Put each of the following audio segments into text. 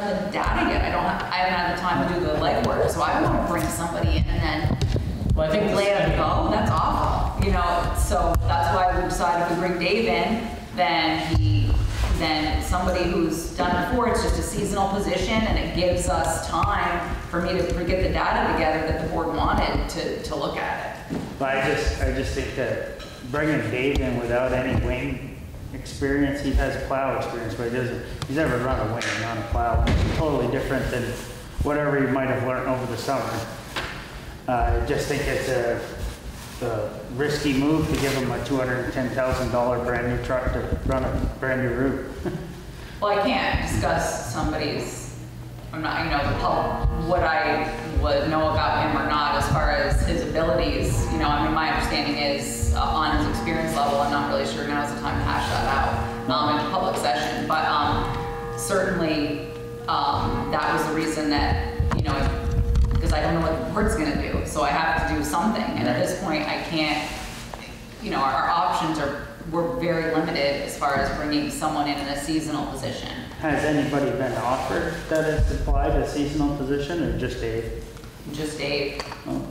done the data yet. I don't, have- I haven't had the time to do the legwork, so I want to bring somebody in and then Well, I think. this- let it go. That's awful, you know, so that's why we decided if we bring Dave in, then he, then somebody who's done it before, it's just a seasonal position and it gives us time for me to get the data together that the board wanted to, to look at it. But I just, I just think that bringing Dave in without any wing experience, he has plow experience, but he doesn't, he's never run a wing on a plow. It's totally different than whatever he might have learned over the summer. Uh, I just think it's a, a risky move to give him a two hundred and ten thousand dollar brand new truck to run a brand new route. Well, I can't discuss somebody's, I'm not, you know, the pub, what I would know about him or not as far as his abilities. You know, I mean, my understanding is on his experience level, I'm not really sure now's the time to hash that out um, in a public session. But um, certainly, um, that was the reason that, you know, because I don't know what the board's gonna do. So I have to do something. And at this point, I can't, you know, our, our options are, we're very limited as far as bringing someone in in a seasonal position. Has anybody been offered that has applied a seasonal position or just Dave? Just Dave. Oh.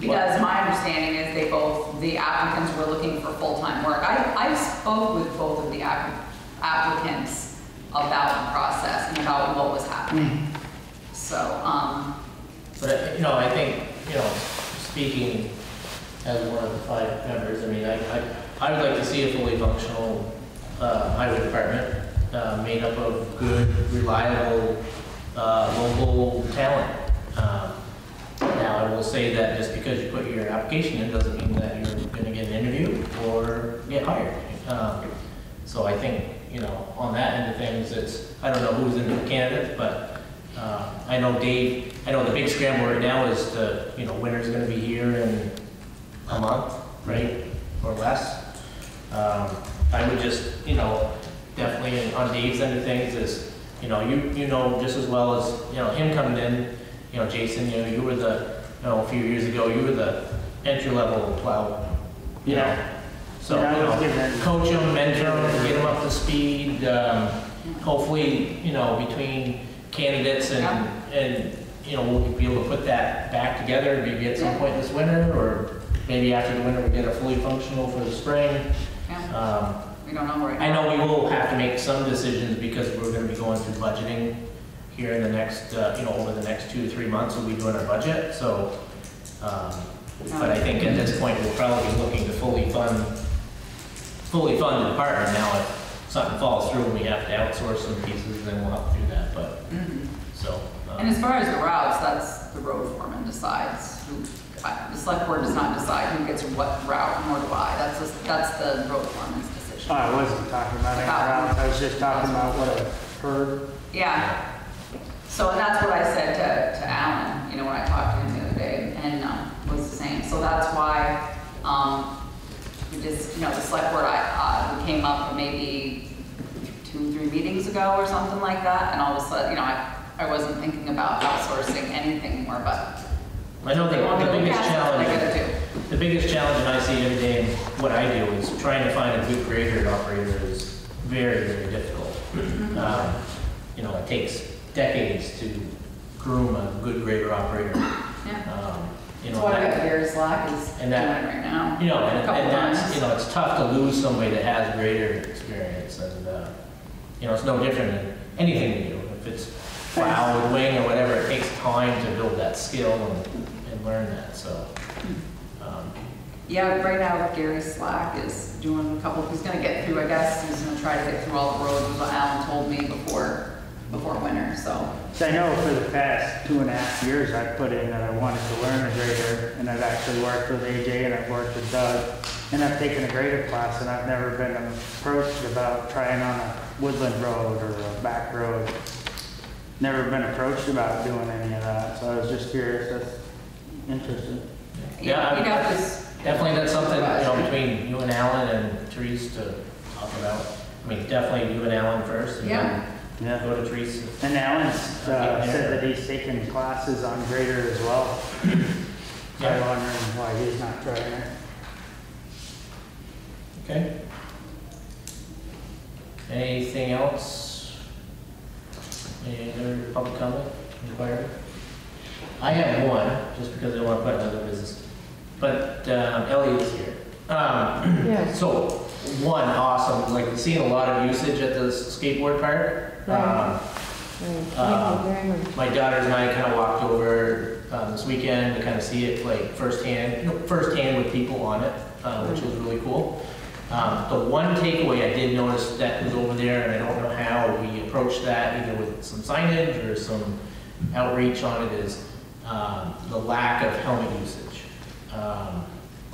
Because my understanding is they both, the applicants were looking for full-time work. I, I spoke with both of the app- applicants about the process and about what was happening. So, um, But, you know, I think, you know, speaking as one of the five members, I mean, I, I, I would like to see a fully functional, uh, highway department, uh, made up of good, reliable, uh, local talent. Um, Now, I will say that just because you put your application in doesn't mean that you're gonna get an interview or get hired. Um, So I think, you know, on that end of things, it's, I don't know who's in the candidates, but, uh, I know Dave, I know the big scramble right now is the, you know, winter's gonna be here in a month, right, or less. Um, I would just, you know, definitely on Dave's end of things is, you know, you, you know just as well as, you know, him coming in, you know, Jason, you know, you were the, you know, a few years ago, you were the entry level plow, you know. So, Yeah, I you know, coach him, mentor him, get him up to speed, um, hopefully, you know, between candidates and, and, you know, we'll be able to put that back together, maybe at some point this winter, or maybe after the winter, we get a fully functional for the spring. yeah, Um, we don't know right now. I know we will have to make some decisions because we're gonna be going through budgeting here in the next, uh, you know, over the next two to three months, we'll be doing our budget, so, um, but I think at this point, we'll probably be looking to fully fund, fully fund the department now. If something falls through and we have to outsource some pieces, then we'll have to do that, but, Mhm. so. um, And as far as the routes, that's the road foreman decides who, I- the select board does not decide who gets what route, nor do I. That's, just- that's the road foreman's decision. Oh, I wasn't talking about any routes, I was just talking about what I heard. Yeah. So that's what I said to, to Alan, you know, when I talked to him the other day, and, um, was the same. So that's why, um, we just, you know, the select board, I, uh, came up maybe two, three meetings ago or something like that, and all of a sudden, you know, I, I wasn't thinking about outsourcing anything more, but I know the, the biggest challenge. I gotta do. The biggest challenge that I see every day in what I do is trying to find a good grader operator is very, very difficult. Mm-hmm. Um, You know, it takes decades to groom a good grader operator. Yeah. Um, You That's know, why I got that- Gary Slack is doing And that- right now. you know, and Couple and that's, times. you know, it's tough to lose somebody that has grader experience and, uh, you know, it's no different than anything you do. If it's plow or wing or whatever, it takes time to build that skill and, and learn that, so. um, Yeah, right now Gary Slack is doing a couple, he's gonna get through, I guess, he's gonna try to get through all the roads, what Alan told me before, before winter, so. So I know for the past two and a half years, I've put in that I wanted to learn a grader, and I've actually worked with AJ and I've worked with Doug, and I've taken a grader class, and I've never been approached about trying on a woodland road or a back road. Never been approached about doing any of that, so I was just curious, that's interesting. Yeah, You'd I- have to, Definitely that's something, you know, between you and Alan and Therese to talk about. I mean, definitely you and Alan first and then Yeah. go to Therese. And Alan's uh, said that he's taking classes on grader as well. I'm Yeah. wondering why he's not trying it. Okay. Anything else? Any other public comment, inquiry? I have one, just because I want to put another business, but um, Ellie is here. Um, Yes. So, one, awesome, like seeing a lot of usage at the skateboard park. Right. Um, you much. My daughters and I kind of walked over um, this weekend to kind of see it like firsthand, no, firsthand with people on it, uh, which was really cool. Um, The one takeaway I did notice that was over there, and I don't know how we approached that, either with some signage or some outreach on it, is um, the lack of helmet usage. Um,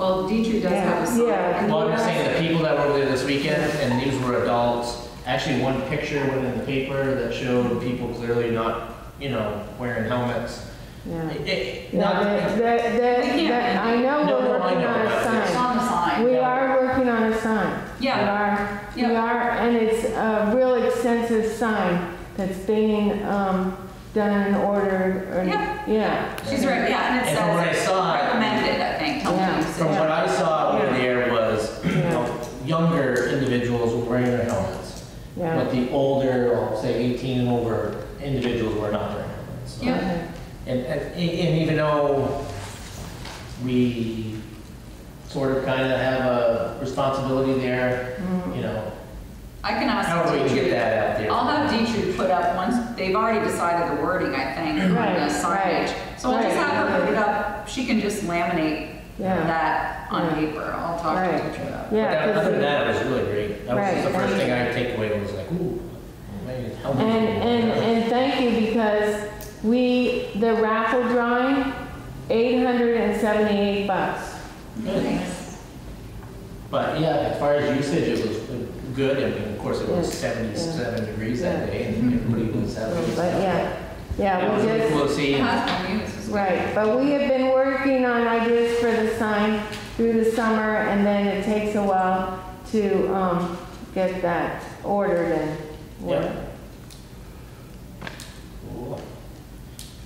Well, Deidre does have a sign. Yeah, Well, I'm just saying, the people that were over there this weekend, and these were adults, actually one picture went in the paper that showed people clearly not, you know, wearing helmets. Yeah. It- it- Yeah, not- that, that, that, that- I know No, we're no, I working know, on a but It's sign. on the sign. We are working on a sign. We Yeah, are, we Yeah. are, and it's a real extensive sign that's being, um, done and ordered, or, Yeah. yeah. she's right, yeah, and it And from what I says saw, recommended, Yeah. helmet usage. from what I saw over Yeah. there was, you know, younger individuals were wearing their helmets. Yeah. But the older, I'll say 18 and over individuals were not wearing helmets. So- Yeah. Okay. And, and, and even though we sort of kind of have a responsibility there, Mm. you know, I can ask how do we get that out there? I'll have Deidre put up once, they've already decided the wording, I think, on Right, the right. So I'll just have her put it up, she can just laminate Yeah. that on Yeah. paper, I'll talk to Right. Deidre about it. Yeah. that- 'cause Other than that, it was really great. That was the first and- thing I take away was like, ooh, maybe helmet. And, and, and thank you because we, the raffle drawing, eight hundred and seventy-eight bucks. Thanks. But yeah, as far as usage, it was good. I mean, of course, it was Yeah. 77 degrees that day and everybody was having. But yeah, yeah, It was we'll just, cool to see. It has been used, it's good. right, but we have been working on ideas for the sign through the summer and then it takes a while to, um, get that ordered and. Yeah. Cool.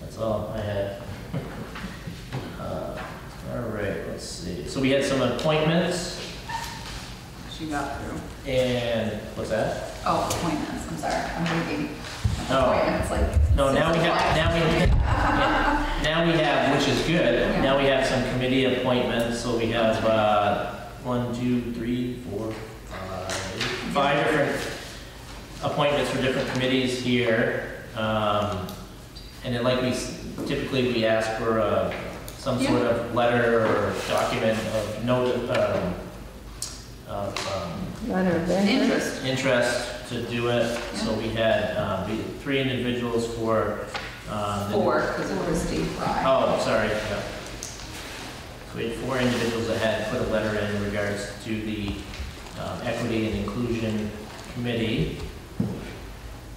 That's all I had. Uh, All right, let's see. So we had some appointments She got through. and, what's that? Oh, appointments, I'm sorry, I'm reading. Oh. Appointments, like. No, now we have, now we, yeah, now we have, which is good, now we have some committee appointments, so we have, uh, one, two, three, four, five, five different appointments for different committees here. Um, and then like we, s- typically we ask for, uh, some sort of letter or document of note, um, of, um, Letter of interest. Interest. interest to do it. So we had, uh, we, three individuals for, uh. the- Four, because of Christie Fry. Oh, sorry, yeah. So we had four individuals that had put a letter in regards to the um, Equity and Inclusion Committee.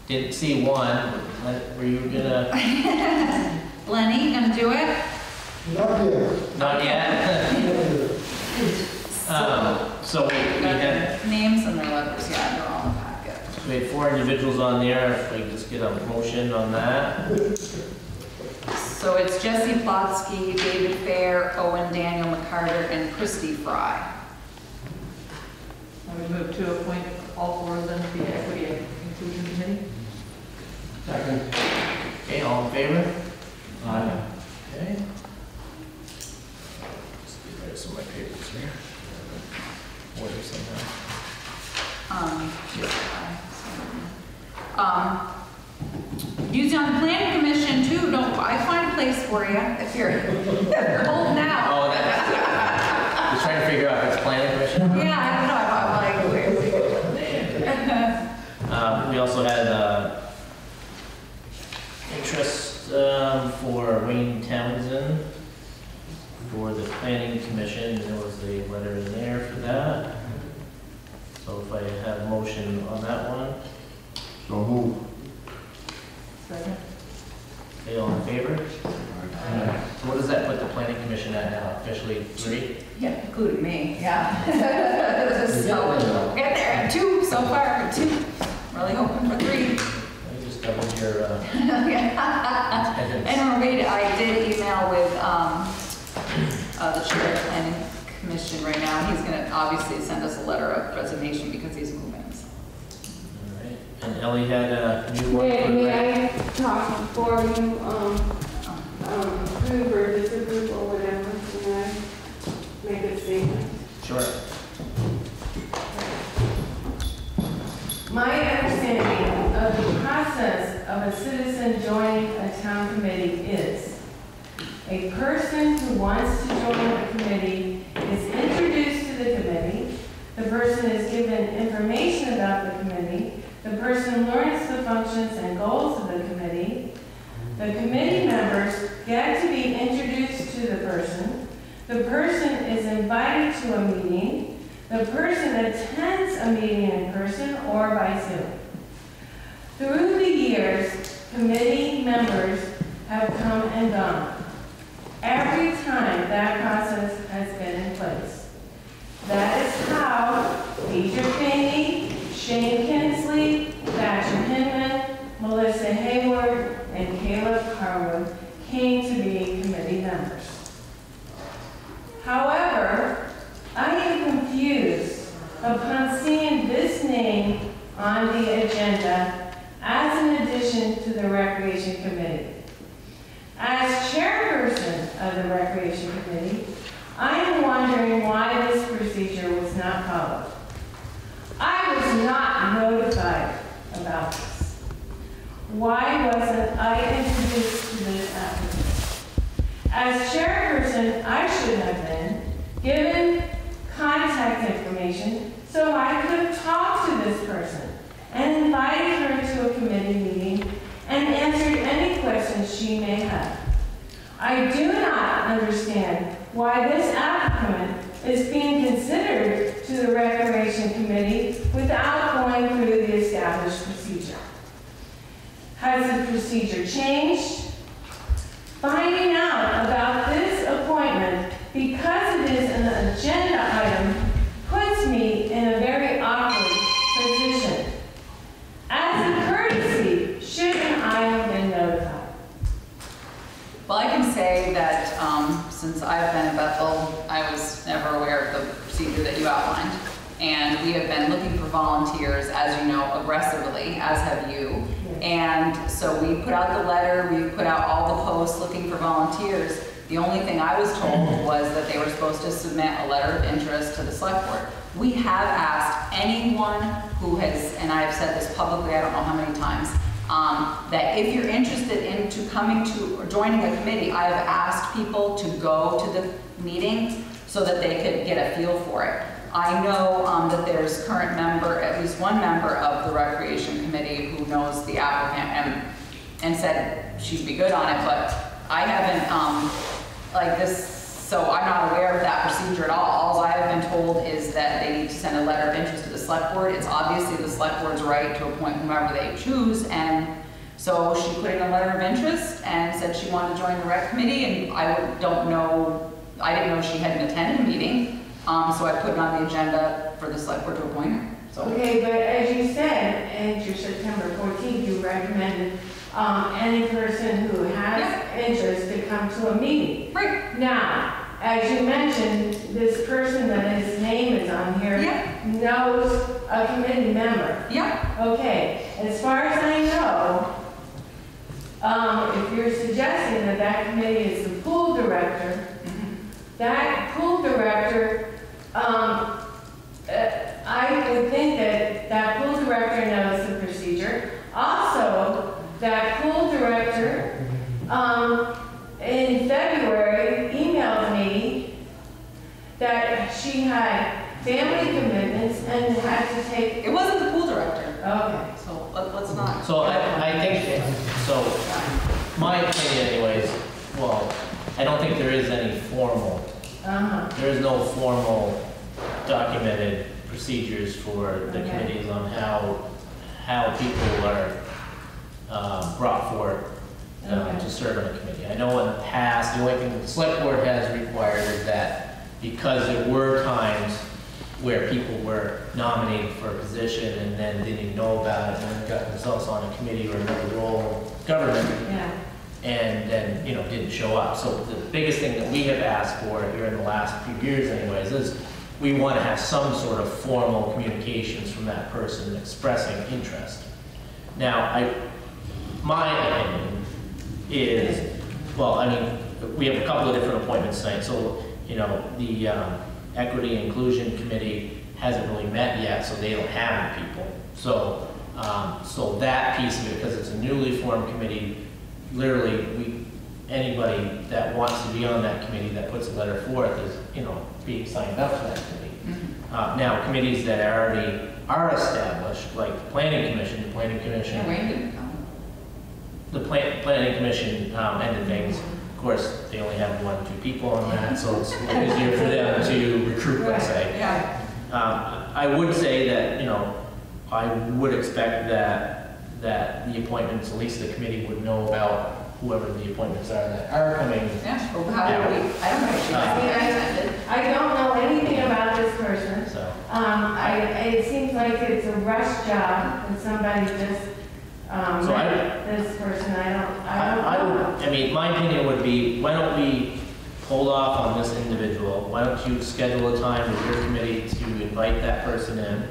Didn't see one, Let- were you gonna, Lenny, gonna do it? Not yet. not yet? Um, So we we Got had, their names and their letters, yeah, they're all in the packet. we had four individuals on there, if we could just get a motion on that. So it's Jesse Plotsky, David Fair, Owen Daniel McCarter, and Christy Fry. I would move to appoint all four of them to the Equity and Inclusion Committee. Second. Okay, all in favor? Aye. Okay. Just get rid of some of my papers here. Order somehow. Um, um, Used on the planning commission too, don't, I find a place for you if you're, holding out. Oh, that, just trying to figure out if it's planning commission. Yeah, I don't know, I'm like, where, where? Um, we also had, uh, interest, um, for Wayne Townsend for the planning commission, there was a letter in there for that. So if I have motion on that one, So move. Second. okay, all in favor? So what does that put the planning commission at now, officially three? Yeah, including me, yeah. So, get there at two so far, two, really hoping for three. Let me just double your, uh, Yeah. attendance. And Marie, I did email with, um, uh, the chair of the planning commission right now. He's gonna obviously send us a letter of resignation because he's moving, so. All right. And Ellie had a new one. May, for may rec. I talk before you, um, um, approve or disapprove or whatever, and I make a statement. Sure. My understanding of the process of a citizen joining a town committee is a person who wants to join a committee is introduced to the committee, the person is given information about the committee, the person learns the functions and goals of the committee, the committee members get to be introduced to the person, the person is invited to a meeting, the person attends a meeting in person or by Zoom. Through the years, committee members have come and gone. Every time that process has place. That is how Peter Finney, Shane Kinsley, Thatcher Hinman, Melissa Hayward, and Caleb Harwood came to be committee members. However, I am confused upon seeing this name on the agenda as an addition to the Recreation Committee. As chairperson of the Recreation Committee, I am wondering why this procedure was not followed. I was not notified about this. Why wasn't I introduced to this applicant? As chairperson, I should have been given contact information so I could talk to this person and invited her to a committee meeting and answered any questions she may have. I do not understand why this applicant is being considered to the Recreation Committee without going through the established procedure. Has the procedure changed? Finding out about this appointment because it is an agenda item puts me in a very awkward position. As a courtesy, shouldn't I have been notified? Well, I can say that um, since I've been at Bethel, I was never aware of the procedure that you outlined. And we have been looking for volunteers, as you know, aggressively, as have you. And so we put out the letter, we put out all the posts looking for volunteers. The only thing I was told was that they were supposed to submit a letter of interest to the select board. We have asked anyone who has, and I have said this publicly, I don't know how many times, um, that if you're interested into coming to, or joining a committee, I have asked people to go to the meetings so that they could get a feel for it. I know um, that there's current member, at least one member of the Recreation Committee who knows the applicant and, and said she'd be good on it, but I haven't, um, like this, so I'm not aware of that procedure at all. All I have been told is that they need to send a letter of interest to the select board. It's obviously the select board's right to appoint whomever they choose, and so she put in a letter of interest and said she wanted to join the rec committee, and I don't know, I didn't know she hadn't attended a meeting, um, so I put it on the agenda for the select board to appoint her, so. Okay, but as you said, at your September 14th, you recommended um, any person who has interest to come to a meeting. Right, Now, as you mentioned, this person that his name is on here Yeah. knows a committee member. yeah, Okay, as far as I know, um, if you're suggesting that that committee is the pool director, that pool director, um, uh, I would think that that pool director knows the procedure. Also, that pool director, um, in February, emailed me that she had family commitments and had to take, it wasn't the pool director, okay. so let- let's not. So I, I think, so, my opinion anyways, well, I don't think there is any formal, Uh-huh. there is no formal documented procedures for the Okay. committees on how, how people are, um, brought forward um, Okay. to serve on a committee. I know in the past, the only thing that the select board has required is that because there were times where people were nominated for a position and then didn't even know about it, and then got themselves on a committee or another role in government, Yeah, and then, you know, didn't show up. So the biggest thing that we have asked for here in the last few years anyways, is we want to have some sort of formal communications from that person expressing interest. Now, I, my opinion is, well, I mean, we have a couple of different appointments tonight, so, you know, the um, Equity Inclusion Committee hasn't really met yet, so they don't have people. So, um, so that piece of it, because it's a newly formed committee, literally, we, anybody that wants to be on that committee that puts a letter forth is, you know, being signed up for that committee. Mhm. Uh, Now, committees that already are established, like the Planning Commission, the Planning Commission Yeah, Wayne didn't come. the plan, planning commission, um, ended things, of course, they only have one, or two people on that, so it's easier for them to recruit, let's say. Yeah. Um, I would say that, you know, I would expect that, that the appointments, at least the committee would know about whoever the appointments are that are coming. Yeah, well, how do we, I don't know if she Uh, attended. I don't know anything about this person. So, Um, I, it seems like it's a rush job and somebody just, um, So I- met this person, I don't, I I, don't I know. would, I mean, my opinion would be, why don't we hold off on this individual? Why don't you schedule a time with your committee to invite that person in,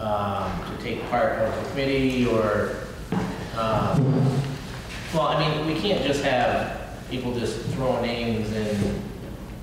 um, to take part of the committee or, um, well, I mean, we can't just have people just throw names in,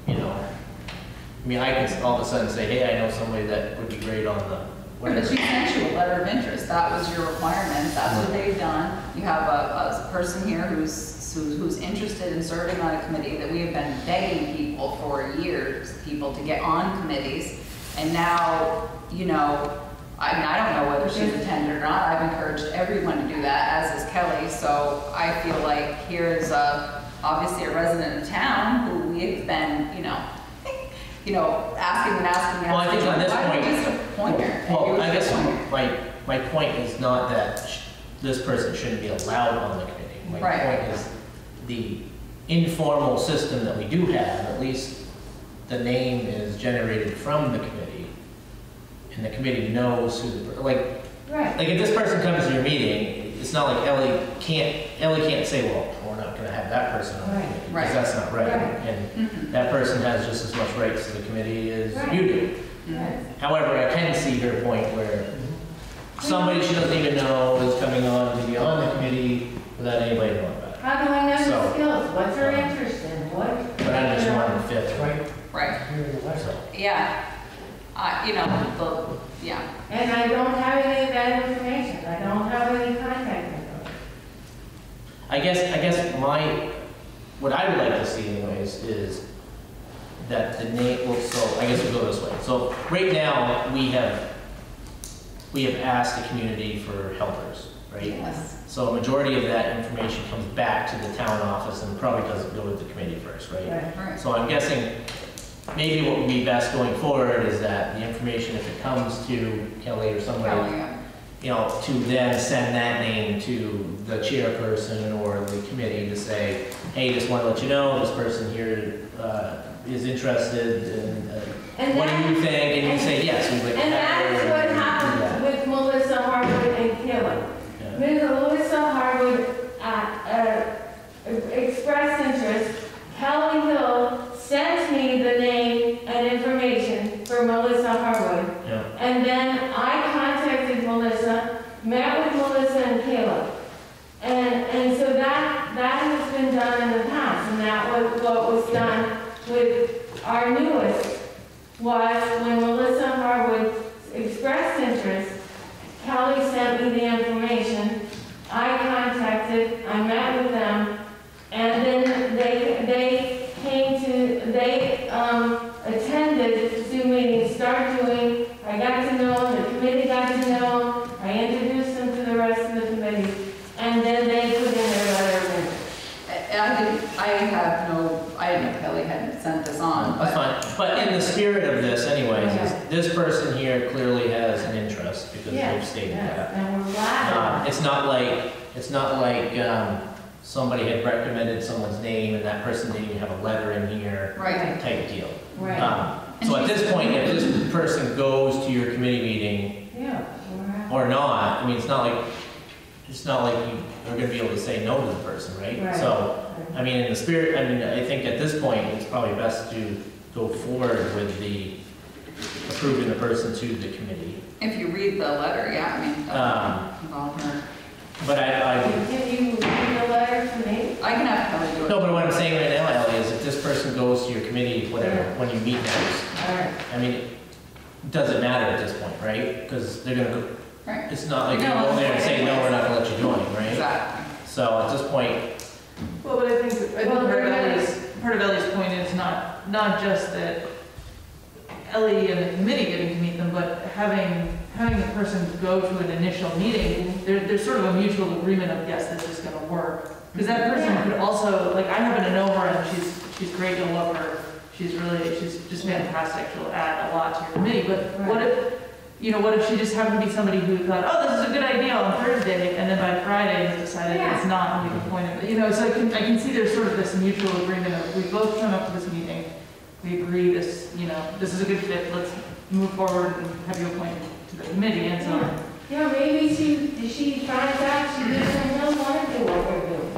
you know. I mean, I can all of a sudden say, hey, I know somebody that would be great on the, But whatever. she sent you a letter of interest, that was your requirement, that's what they've done. You have a, a person here who's, who's who's interested in serving on a committee that we have been begging people for years, people to get on committees. And now, you know, I mean, I don't know whether she's attended or not, I've encouraged everyone to do that, as is Kelly. So I feel like here is a, obviously a resident of town who we've been, you know, you know, asking and asking and Well, I think on this asking. Why don't point- just appoint her? and you Well, I guess my, my point is not that sh- this person shouldn't be allowed on the committee. My Right. point is the informal system that we do have, at least the name is generated from the committee, and the committee knows who the, per- like, Right, like if this person comes to your meeting, it's not like Ellie can't, Ellie can't say, well, we're not gonna have that person on the Right. committee, Right. because that's not right. Right. And Mhm. that person has just as much rights to the committee as you do. right. However, I can see her point where somebody she doesn't even know is coming on to be on the committee without anybody knowing about it. How do I know So, the skills? What's her um, interest in? What? But I'm just you know? one fifth. Right. Right, So, yeah. Uh, you know, the, yeah, And I don't have any of that information. I don't have any contact info. I guess, I guess my, what I would like to see anyways is that the name, well, so I guess we'll go this way. So right now, we have, we have asked the community for helpers, right? yes. So a majority of that information comes back to the town office and probably doesn't go to the committee first, right? Right. Right. So I'm guessing, maybe what would be best going forward is that the information, if it comes to Kelly or somebody, you know, to then send that name to the chairperson or the committee to say, hey, just want to let you know, this person here uh, is interested, and uh, And what do you think? And you say, yes, we'd like And that's what happened with Melissa Harwood and Kelly. Yeah. Melissa Harwood uh, uh, expressed interest. Kelly Hill sent me the name and information for Melissa Harwood. Yeah. And then I contacted Melissa, met with Melissa and Caleb. And, and so that, that has been done in the past, and that was what was done with our newest, was when Melissa Harwood expressed interest, Kelly sent me the information, I contacted, I met with them, and then they, they came to, they, um, attended Zoom meetings, start doing, I got to know them, the committee got to know them, I introduced them to the rest of the committee, and then they put in their letter of interest. I I didn't, I have no, I didn't know Kelly had sent this on, That's but, fine, but in the spirit of this anyways, is Okay. This person here clearly has an interest because they've Yes, stated yes, that. And we're glad. Um, It's not like, it's not like um, somebody had recommended someone's name and that person didn't even have a letter in here right, type deal. Right, Um, So at this point, if this person goes to your committee meeting yeah, we're happy. or not, I mean, it's not like, it's not like you are gonna be able to say no to the person, right? Right. So, I mean, in the spirit, I mean, I think at this point, it's probably best to go forward with the approving the person to the committee. if you read the letter, yeah, I mean, Um, involve her. But I, I, Can you read the letter to me? I can have Kelly do it. No, but what I'm saying right now, Ellie, is if this person goes to your committee, whatever, when you meet next, All right. I mean, it doesn't matter at this point, right? Because they're gonna go, Right, it's not like you No, go there and say, no, we're not gonna let you join, right? exactly. So at this point, Well, but I think, I think Well, part of they're Ellie's, part of Ellie's point is not, not just that Ellie and the committee getting to meet them, but having, having the person go to an initial meeting, there, there's sort of a mutual agreement of, yes, this is gonna work. Because that person Yeah. could also, like, I happen to know her and she's, she's great, you'll love her. She's really, she's just fantastic, she'll add a lot to your committee, but what if, you know, what if she just happened to be somebody who thought, oh, this is a good idea on Thursday, and then by Friday has decided Yeah. it's not, and we've appointed, you know, so I can, I can see there's sort of this mutual agreement of, we both shown up to this meeting, we agree this, you know, this is a good fit, let's move forward and have you appointed to the committee, and so, on. Yeah, maybe she, did she finds out she doesn't know want to do what we're doing.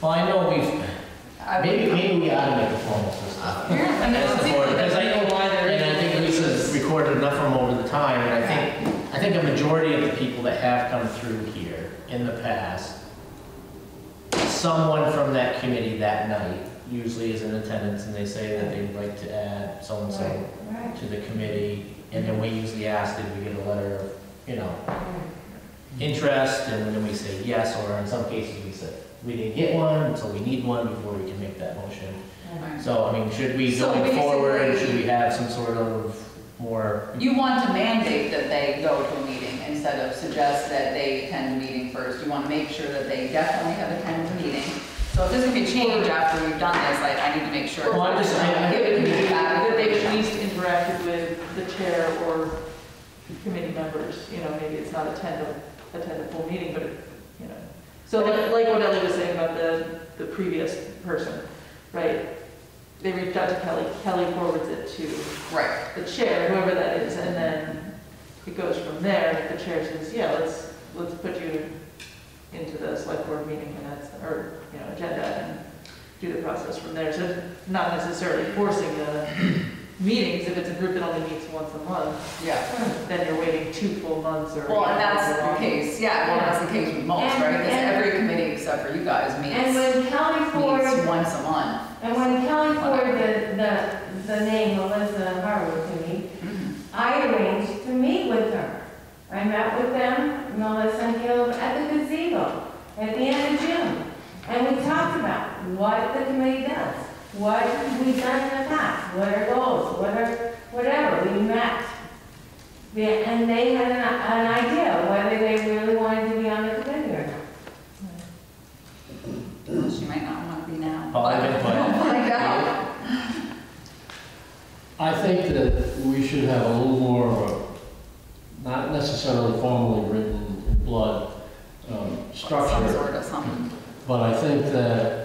well, I know we've, maybe, maybe we ought to make a formal system. Yeah, I mean, As it board, because I I know why there is. And I think Lisa's recorded enough of them over the time, and I think, I think a majority of the people that have come through here in the past, someone from that committee that night usually is in attendance, and they say that they'd like to add so-and-so Right. to the committee, and then we usually ask, did we get a letter of, you know, interest, and then we say yes, or in some cases, we say, we didn't get one, so we need one before we can make that motion. Right. So, I mean, should we, So going forward, basically- should we have some sort of more, You want to mandate that they go to a meeting instead of suggest that they attend a meeting first. You want to make sure that they definitely have attended a meeting. So if there's be change after we've done this, I, I need to make sure. Well, I'm just- I- I- Give it to me back. That they've at least interacted with the chair or committee members, you know, maybe it's not attend a, attend a full meeting, but, you know. So like, like what Ellie was saying about the, the previous person, right? They reached out to Kelly, Kelly forwards it to Right. the chair, whoever that is, and then it goes from there, the chair says, yeah, let's, let's put you into the select board meeting minutes, or, you know, agenda, and do the process from there, so not necessarily forcing the meetings, if it's a group that only meets once a month, Yeah. then you're waiting two full months, or. Well, and that's the case, yeah, well, that's the case with most, right? Because and- every committee except for you guys And meets, when Kelly meets forwarded, once a month. and when Kelly forwarded the, the, the name Melissa Harwood to me, mm-hmm. I arranged to meet with her. I met with them, Melissa and Caleb, at the gazebo at the end of June. And we talked about what the committee does, what we've done in the past, what our goals, what our, whatever, we met. Yeah, And they had an, an idea whether they really wanted to be on the committee or not. She might not want to be now. Oh, I didn't but plan. We'll find out. I think that we should have a little more of a, not necessarily formally written in blood, um, Some structure, sort of something. but I think that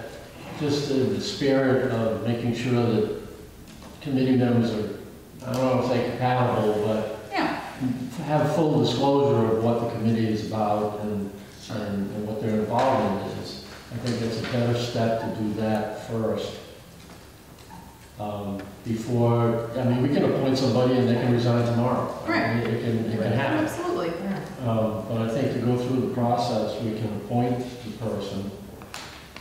just in the spirit of making sure that committee members are, I don't want to say accountable, but Yeah, have full disclosure of what the committee is about and, and and what their involvement is. I think it's a better step to do that first. Um, Before, I mean, we can appoint somebody and they can resign tomorrow. I Right. mean, It can, it can happen. absolutely. Um, But I think to go through the process, we can appoint the person,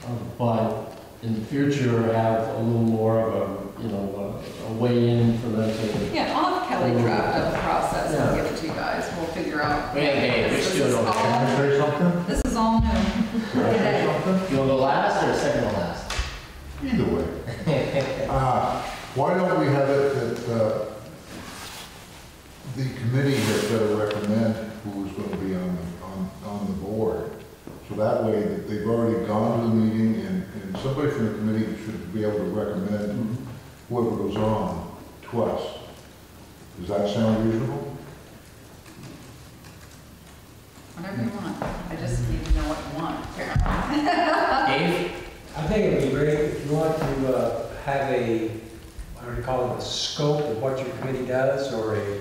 um, but in the future, have a little more of a, you know, a- a way in for them to Yeah, I'll have Kelly draft up the process and Yeah. give it to you guys. We'll figure out. Yeah, Dave, This which is do it over all- Can I say something? This is all new. Can I say something? you want the last or second to last? Either way. Uh, Why don't we have it that uh, the committee has got to recommend who's going to be on, the on, on the board? So that way, that they've already gone to the meeting, and, and somebody from the committee should be able to recommend whoever goes on to us. Does that sound reasonable? Whatever you want. I just need to know what you want, apparently. Dave? I think it'd be great if you want to uh, have a, what do you call it, a scope of what your committee does, or a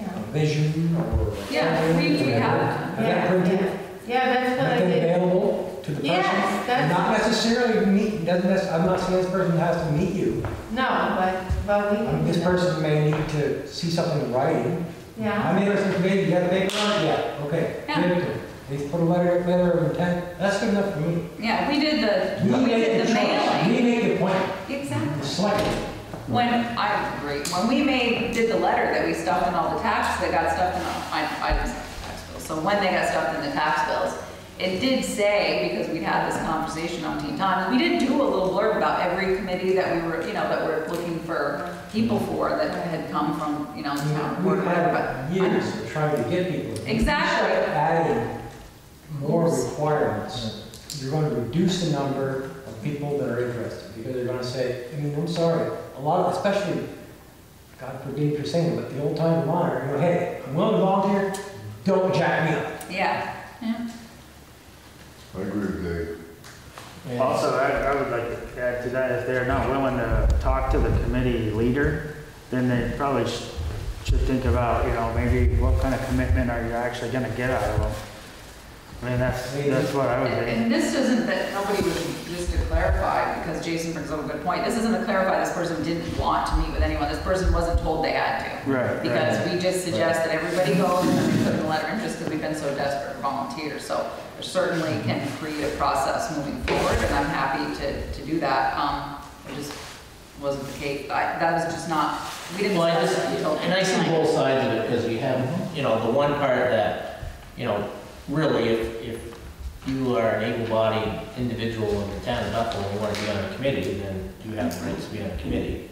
Yeah. a vision, or. Yeah, we- we have it. Have that printed, Yeah, that's what I make it did. available to the person. Yes, that's- Not necessarily meet, doesn't necess, I'm not saying this person has to meet you. No, but, but we I mean, this person may need to see something in writing. Yeah. I'm interested in committee, you got a paper? Yeah, okay. Yeah. Give it to them. They put a letter, letter of intent, that's good enough for me. Yeah, we did the, we make did it the short. select. When, I agree, when we made, did the letter that we stuffed in all the taxes that got stuffed in, all- I, I the tax bills, so when they got stuffed in the tax bills, it did say, because we'd had this conversation umpteen times, we did do a little blurb about every committee that we were, you know, that we're looking for people for that had come from, you know, the town board, We've or whatever, but. had years of trying to get people. If you Exactly. start Adding more requirements, you're going to reduce the number of people that are interested, because they're gonna say, I mean, I'm sorry, a lot of, especially, God forbid for saying it, but the old time Vermonter, you know, hey, I'm willing to volunteer, don't jack me up. Yeah, yeah. I agree with Dave. And- Also, I, I would like to add to that, if they're not willing to talk to the committee leader, then they probably sh- should think about, you know, maybe what kind of commitment are you actually gonna get out of them? I mean, that's, that's what I would And think. and this isn't that nobody was, just to clarify, because Jason brings up a good point, this isn't to clarify this person didn't want to meet with anyone, this person wasn't told they had to. Right, right. Because we just suggest that everybody go and then we put in the letter of interest because we've been so desperate for volunteers. So there certainly can create a process moving forward and I'm happy to, to do that. Um, it just wasn't the case, I, that was just not, we didn't. Well, I just, it and I see both sides of it, because you have, you know, the one part that, you know, really, if, if you are an able-bodied individual in the town of Bethel and you want to be on a committee, then you have the right to be on a committee.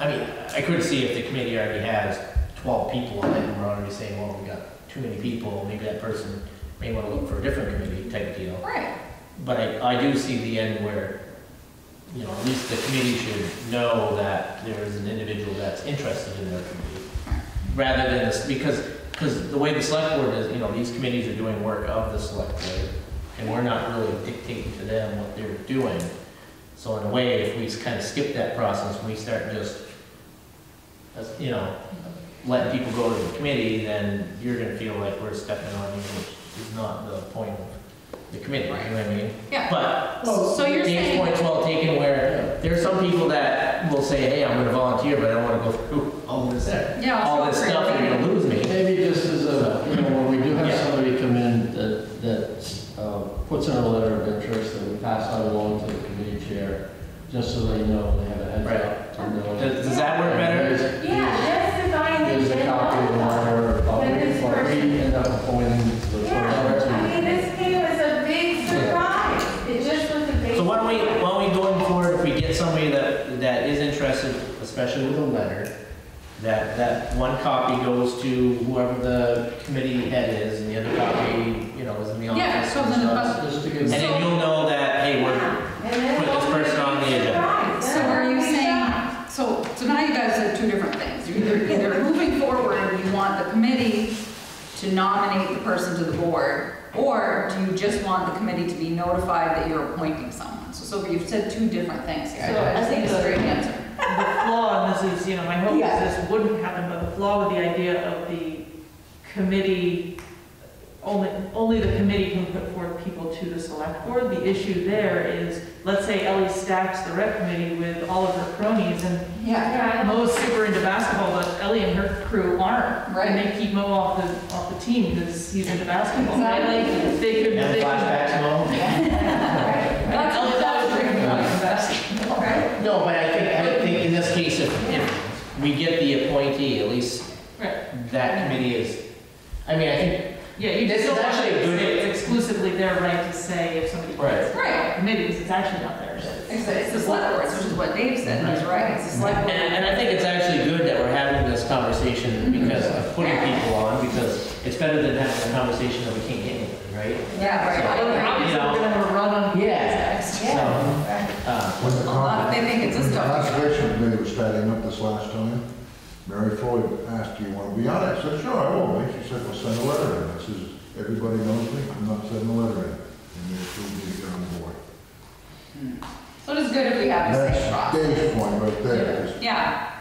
I mean, I could see if the committee already has twelve people on it, and we're already saying, well, we've got too many people, maybe that person may want to look for a different committee type deal. Right, But I, I do see the end where, you know, at least the committee should know that there is an individual that's interested in their committee. Rather than this, because, because the way the select board is, you know, these committees are doing work of the select board, and we're not really dictating to them what they're doing. So in a way, if we kind of skip that process, we start just, you know, letting people go to the committee, then you're gonna feel like we're stepping on you, which is not the point of the committee, you know what I mean? yeah. But So you're saying, point's well taken where there are some people that will say, hey, I'm gonna volunteer, but I don't wanna go through all this, Yeah, all this stuff, with you're you. gonna lose me. Maybe just as a, you know, when we do have Yeah. somebody come in that, that uh, puts in a letter of interest, that we pass that along to the committee chair, just so they know, they have a heads up. to know. Does, does that work better? Here's- Yeah, just define the Here's a copy of the letter, about Then we, this or person- we end up appointing the Yeah, person I mean, to. this came as a big surprise. It just was a big. So why don't we, why don't we going forward, if we get somebody that, that is interested, especially with a letter, that, that one copy goes to whoever the committee head is, and the other copy, you know, is in the office. Yeah, so and then the stuff. Just to give. And then you'll know that, hey, we're, And then put this we'll person on the be agenda. surprised. so Then are you we'll be saying, shocked. so, so now you guys said two different things. You're either, either moving forward, you want the committee to nominate the person to the board, or do you just want the committee to be notified that you're appointing someone? So, so you've said two different things here. So I I just need think a the- straight answer. The flaw, and this is, you know, my hope Yeah. is this wouldn't happen, but the flaw with the idea of the committee, only, only the committee can put forth people to the select board. The issue there is, let's say Ellie stacks the rec committee with all of her cronies, and Yeah. Mo's super into basketball, but Ellie and her crew aren't. Right. And they keep Mo off the, off the team because he's into basketball. Exactly. They could, and they could. flashbacks, no? That's, Ellie, that would bring me that's basketball. Right. No, but I think, I think in this case, if, if we get the appointee, at least Right. that committee is, I mean, I think, Yeah, you This just is don't want actually a good- it's exclusively their right to say if somebody Right. gets Right. committees, it's actually not theirs. It's the, it's the select board, which is what Dave said, he's right, it's the select board. and, and I think it's actually good that we're having this conversation because of putting people on, because it's better than having a conversation that we can't get anybody, right? Yeah, right. Well. Obviously, You we're gonna have a run on. Yeah. next. So, uh, When the Well, not if they think it's a when the stuff. Conservation Committee was starting up this last time, Mary Floyd asked, do you want to be on it? I said, sure, I will. be." She said, well, send a letter in. I says, everybody knows me, I'm not sending a letter in. And they still need to get on board. So it is good if we have the same That's process. Dave's point right there. is Yeah,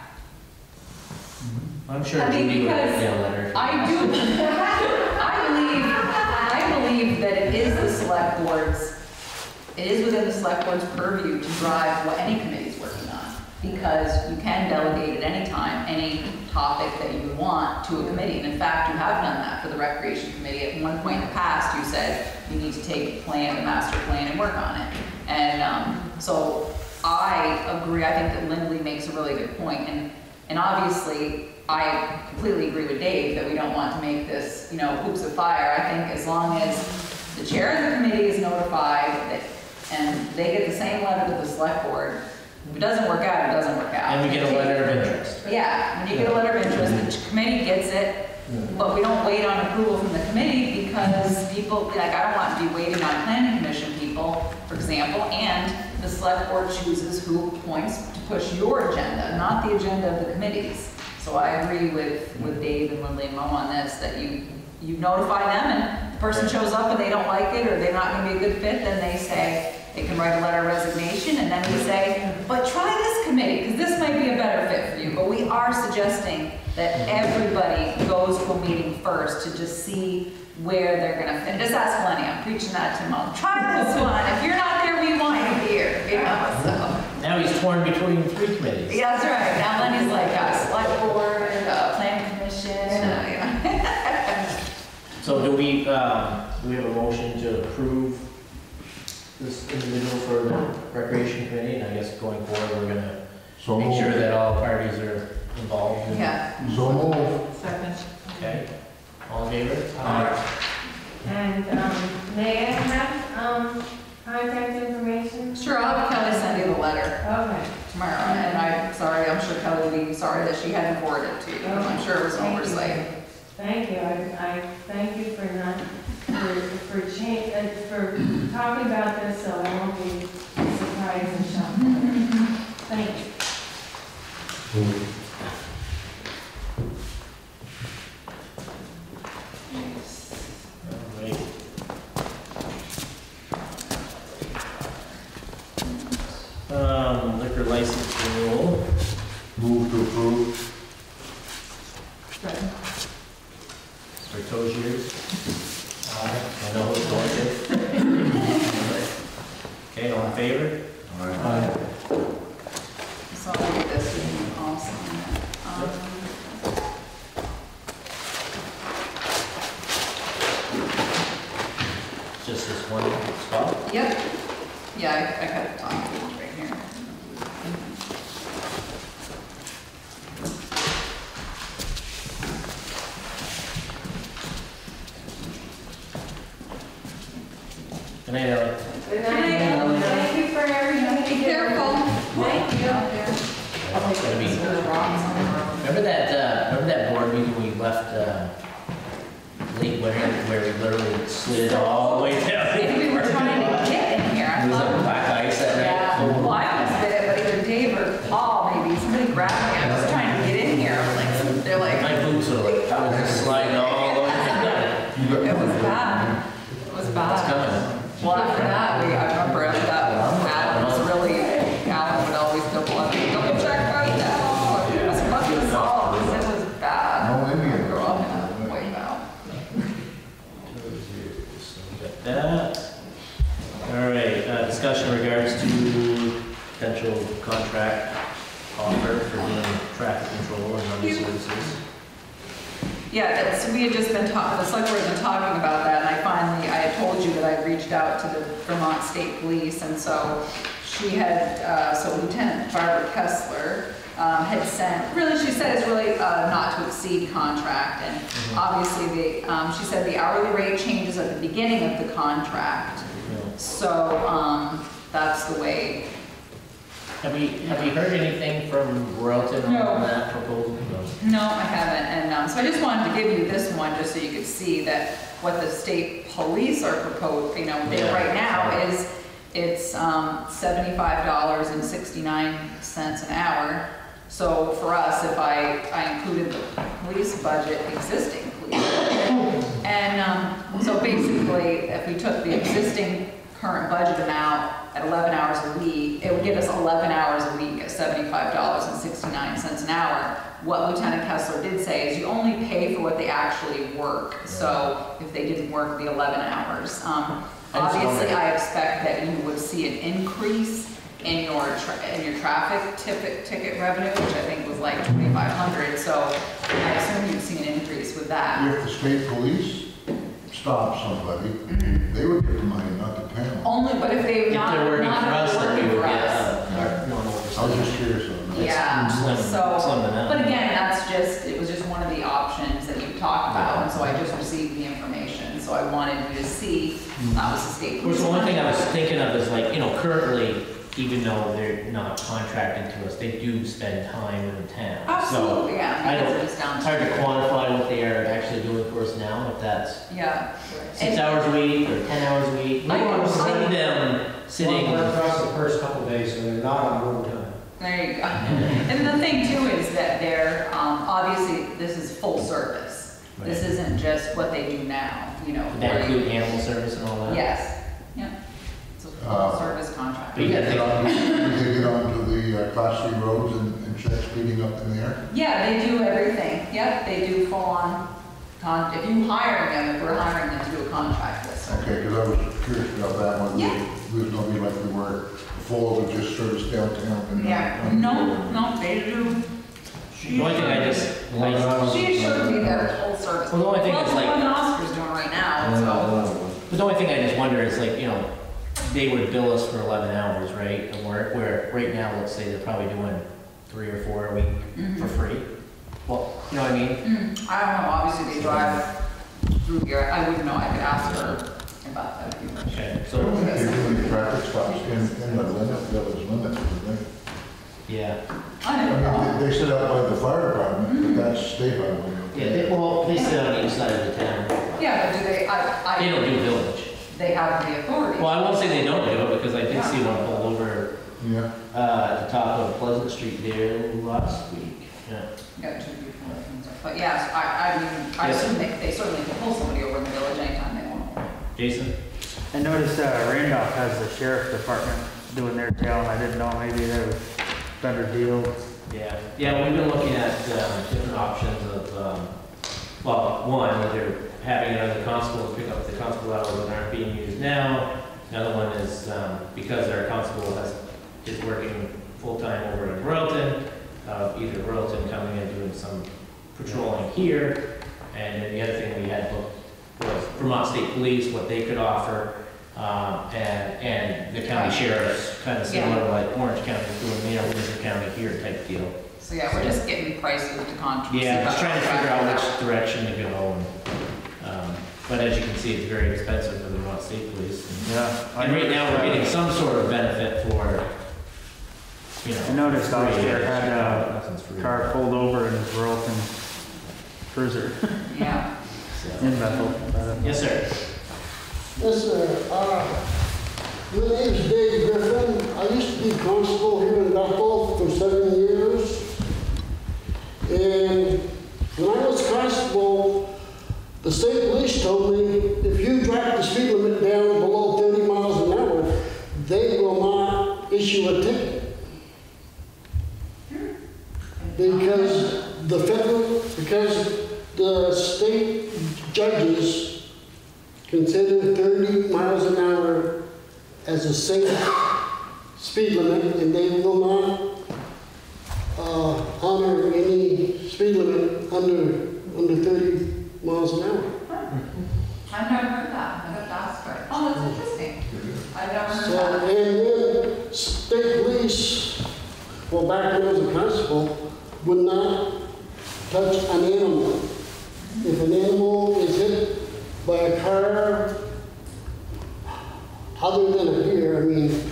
mm-hmm. I'm sure I mean, Judy would because get a letter. I do, I believe, I believe that it is the select board's, it is within the select board's purview to drive what any committee's working on. Because you can delegate at any time, any topic that you want to a committee. And in fact, you have done that for the recreation committee. At one point in the past, you said you need to take plan, the master plan and work on it. And, um, so I agree, I think that Lindley makes a really good point, and, and obviously, I completely agree with Dave that we don't want to make this, you know, hoops of fire. I think as long as the chair of the committee is notified that, and they get the same letter to the select board, if it doesn't work out, it doesn't work out. And we get a letter of interest. Yeah, when you get a letter of interest, mm-hmm. the committee gets it, mm-hmm. but we don't wait on approval from the committee because people, like, I don't want to be waiting on planning commission people, for example, and the select board chooses who points to push your agenda, not the agenda of the committees. So I agree with, with mm-hmm. Dave and Lindley and Mo on this, that you, you notify them and the person shows up and they don't like it or they're not gonna be a good fit, then they say, they can write a letter of resignation and then we say, but try this committee, because this might be a better fit for you. But we are suggesting that everybody goes to a meeting first to just see where they're gonna fit. Just ask Lenny, I'm preaching that to mom. Try this one. If you're not there, we want you here, you know, so. Now he's torn between three committees. Yeah, that's right. Now Lenny's like, uh, select board, uh, planning commission, uh, you know. So do we, um, do we have a motion to approve this individual for the recreation committee? And I guess going forward, we're gonna So make sure moved. that all parties are involved. in- Yeah. So moved. Second. Okay, all in favor? And, um, may I have, um, contact information? Sure, I'll have Kelly send you the letter Okay. tomorrow. And I'm sorry, I'm sure Kelly will be sorry that she hadn't forwarded it to you. I'm sure it was an Thank you. oversight. Thank you, I, I thank you for not, for, for change, uh, for talking about this, so I won't see that what the state police are proposing, you know, Yeah. right now is, it's um, seventy-five dollars and sixty-nine cents an hour. So for us, if I, I included the police budget, existing police budget, and um, so basically, if we took the existing current budget amount at 11 hours a week, it would give us 11 hours a week at $75.69 an hour. What Lieutenant Kessler did say is you only pay for what they actually work. So if they didn't work the 11 hours. Um, Obviously, I expect that you would see an increase in your, tra- in your traffic ticket, ticket revenue, which I think was like 2,500. So I assume you'd see an increase with that. If the state police stop somebody, they would get the money, not the town. Only, but if they If not, they're working for us, then we working would for get, us. uh, our that. Slim- So, slim it but again, that's just, it was just one of the options that you talked about, and so I just received the information, so I wanted you to see, hmm. that was the state. Of course, the one thing I was thinking of is like, you know, currently, even though they're not contracted to us, they do spend time in the town. So Absolutely, yeah, I don't- it is down it's hard to to, quantify what they are actually doing for us now, if that's yeah. six And- hours a week or 10 hours a week. I I know. see them sitting. Well, across the first couple of days, so they're not on overtime. There you go. And the thing too is that they're, um, obviously, this is full service. This Right. isn't just what they do now, you know. Would that where you- include animal service and all that? Yes, yeah. It's a full Uh, service contract. But yeah, Did they get on- did they get onto the uh, class three roads and, and check speeding up in there? Yeah, they do everything. Yep, they do full on con, if you hire them, if we're hiring them to do a contract with us. Okay, because I was curious about that one. Yeah. We was gonna be like we were, before we just service downtown and. uh, Yeah, no, no, they do. The only thing I just, I, She assured me they're full service. Well, the only thing Well, is it's like- what Oscar's doing right now, so. but the only thing I just wonder is like, you know, they would bill us for 11 hours, right? And we're, where, right now, let's say they're probably doing three or four a week Mhm. for free. Well, you know what I mean? Mm, I don't know, obviously they drive through here, I wouldn't know, I could ask her about that. if you wish. Okay, So so, they do the traffic stops in, in the limit, village limits, I think. yeah. I I didn't know. mean, they they sit out by the fire department, but that's state highway. Yeah, they, well, they sit on each side of the town. Yeah, but do they, I, They don't do village. they have the authority. Well, I won't say they don't do it because I did see one pull over Yeah, uh, at the top of Pleasant Street there last week. Yeah. Got two people, but yes, I, I mean, I Yes. assume they, they certainly can pull somebody over in the village anytime they want. Jason? I noticed uh, Randolph has the sheriff department doing their and I didn't know maybe there was better deal. Yeah, yeah, we've been looking at um, different options of, um, well, one, either having another constable pick up the constable hours that aren't being used now. Another one is um, because our constable has, is working full-time over in Royalton, uh, either Royalton coming and doing some patrolling here. And then the other thing we had looked was Vermont State Police, what they could offer. Um, And, and the county sheriff's kind of similar, to like Orange County is doing, you know, Windsor County here type deal. So yeah, we're just getting prices to contract. Yeah, just trying to figure out which direction to go. and, um, But as you can see, it's very expensive for the Vermont State Police. and- Yeah. I And right now, we're uh, getting some sort of benefit for, you know. I noticed free, Oscar had a. Car pulled over in his Royalton Cruiser Yeah, So- in Bethel. Uh, Yes, sir. Yes, sir. Uh, My name's Dave Griffin. I used to be constable here in Bethel for seven years. And when I was constable, the state police told me if you drop the speed limit down below 30 miles an hour, they will not issue a ticket. Because the federal, because the state judges consider 30 miles an hour as a safe speed limit, and they will not uh, honor any speed limit under, under 30 miles an hour. I've never heard that, I to ask her. Oh, that's interesting. I've never heard So, that. and then state police, well, back when I was a constable, would not touch an animal. If an animal is hit by a car, other than a deer, I mean,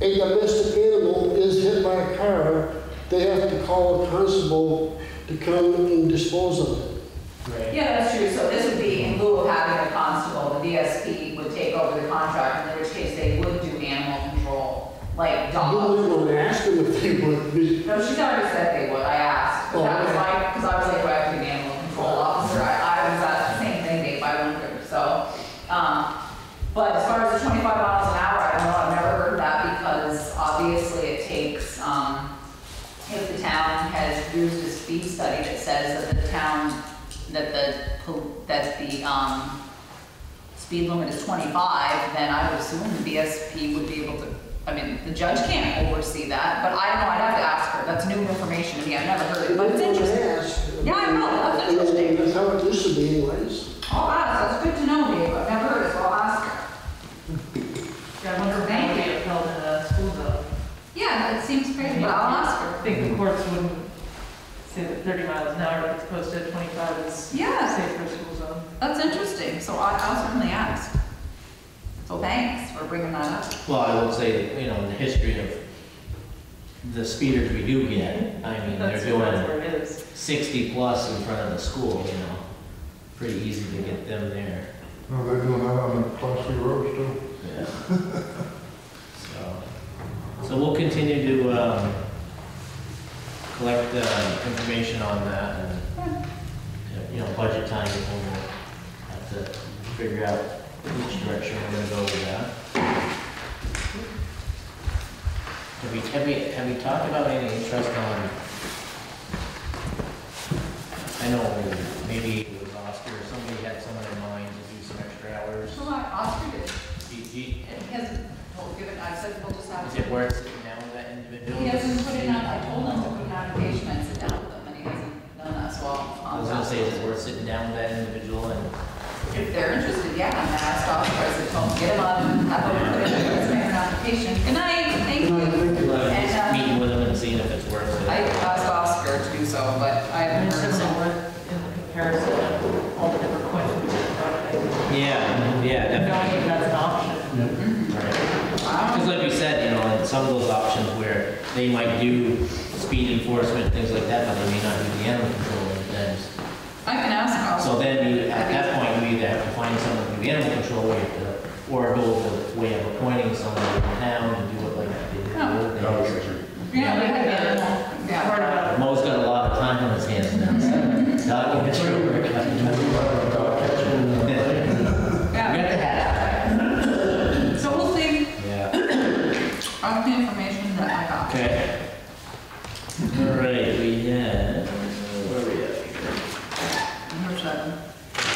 a domestic animal is hit by a car, they have to call a constable to come and dispose of it. Right. Yeah, that's true, so this would be in lieu of having a constable, the VSP would take over the contract, in which case they would do animal control, like You dogs. wouldn't want to ask them if they would be, No, she's already said they would, I asked, but oh, that was Oh, my, because I was like, well, I have to be an animal control officer, I, I was at the same thing, Dave, I wondered, so. Um, but as far as the twenty-five miles an hour, I don't know, I've never heard of that, because obviously it takes, um, if the town has used a speed study that says that the town, that the, pol- that the, um, speed limit is twenty-five, then I would assume the VSP would be able to, I mean, the judge can't oversee that, but I don't know, I'd have to ask her, that's new information to me, I've never heard it, but it's interesting. Yeah, I know, that's interesting. And That's how it used to be anyways. I'll ask, that's good to know, Dave, I've never heard it, so I'll ask her. Yeah, I wonder if that would be upheld in a school zone. Yeah, Yeah, that seems crazy, but I'll ask her. I think the courts wouldn't say that thirty miles an hour if it's posted at twenty-five is Yeah. safe for school zone. That's interesting, so I- I'll certainly ask. So thanks for bringing that up. Well, I would say, that, you know, in the history of the speeders we do get, I mean, they're That's, that's doing where it is. sixty plus in front of the school, you know. Pretty easy to get them there. No, they're doing that on the class C roads too. Yeah. So, so we'll continue to, um, collect, uh, information on that and, you know, budget time, we'll have to figure out which direction we're gonna go with that. Have we, have we, have we talked about any interest on, I know maybe it was Oscar, or somebody had someone in mind to do some extra hours. Like Oscar did, Do you- do you- and he hasn't told, given, I said we'll just have. Is it worth sitting down with that individual? He hasn't put in, I told him to put an application and sit down with them, and he hasn't done that, so I'll. I was gonna say, is it worth sitting down with that individual and, If they're interested, yeah, and then I asked Oscar, I said, "Tom, get him on, have him put in a resume application. Good night, thank you. And, uh, meeting with them and seeing if it's worth it. I it? asked Oscar to do so, but I haven't it's heard just so. worth in the comparison of all the different questions. Yeah, yeah, Knowing definitely. if that's an option. Right. Because like we said, you know, in some of those options where they might do speed enforcement, things like that, but they may not do the animal control, and then, I can ask Oscar. so then you, at that point, you either have to find someone to do the animal control, or you have to, or go the way of appointing someone in town and do it like they did. Oh. the old days. Yeah, we had animal, Part yeah. about it. Mo's got a lot of time on his hands now, so. Dog control. We got Yeah. the hat So we'll see, out. Yeah. of the information that I got. Okay. All right, we have, where are we at here? Number seven.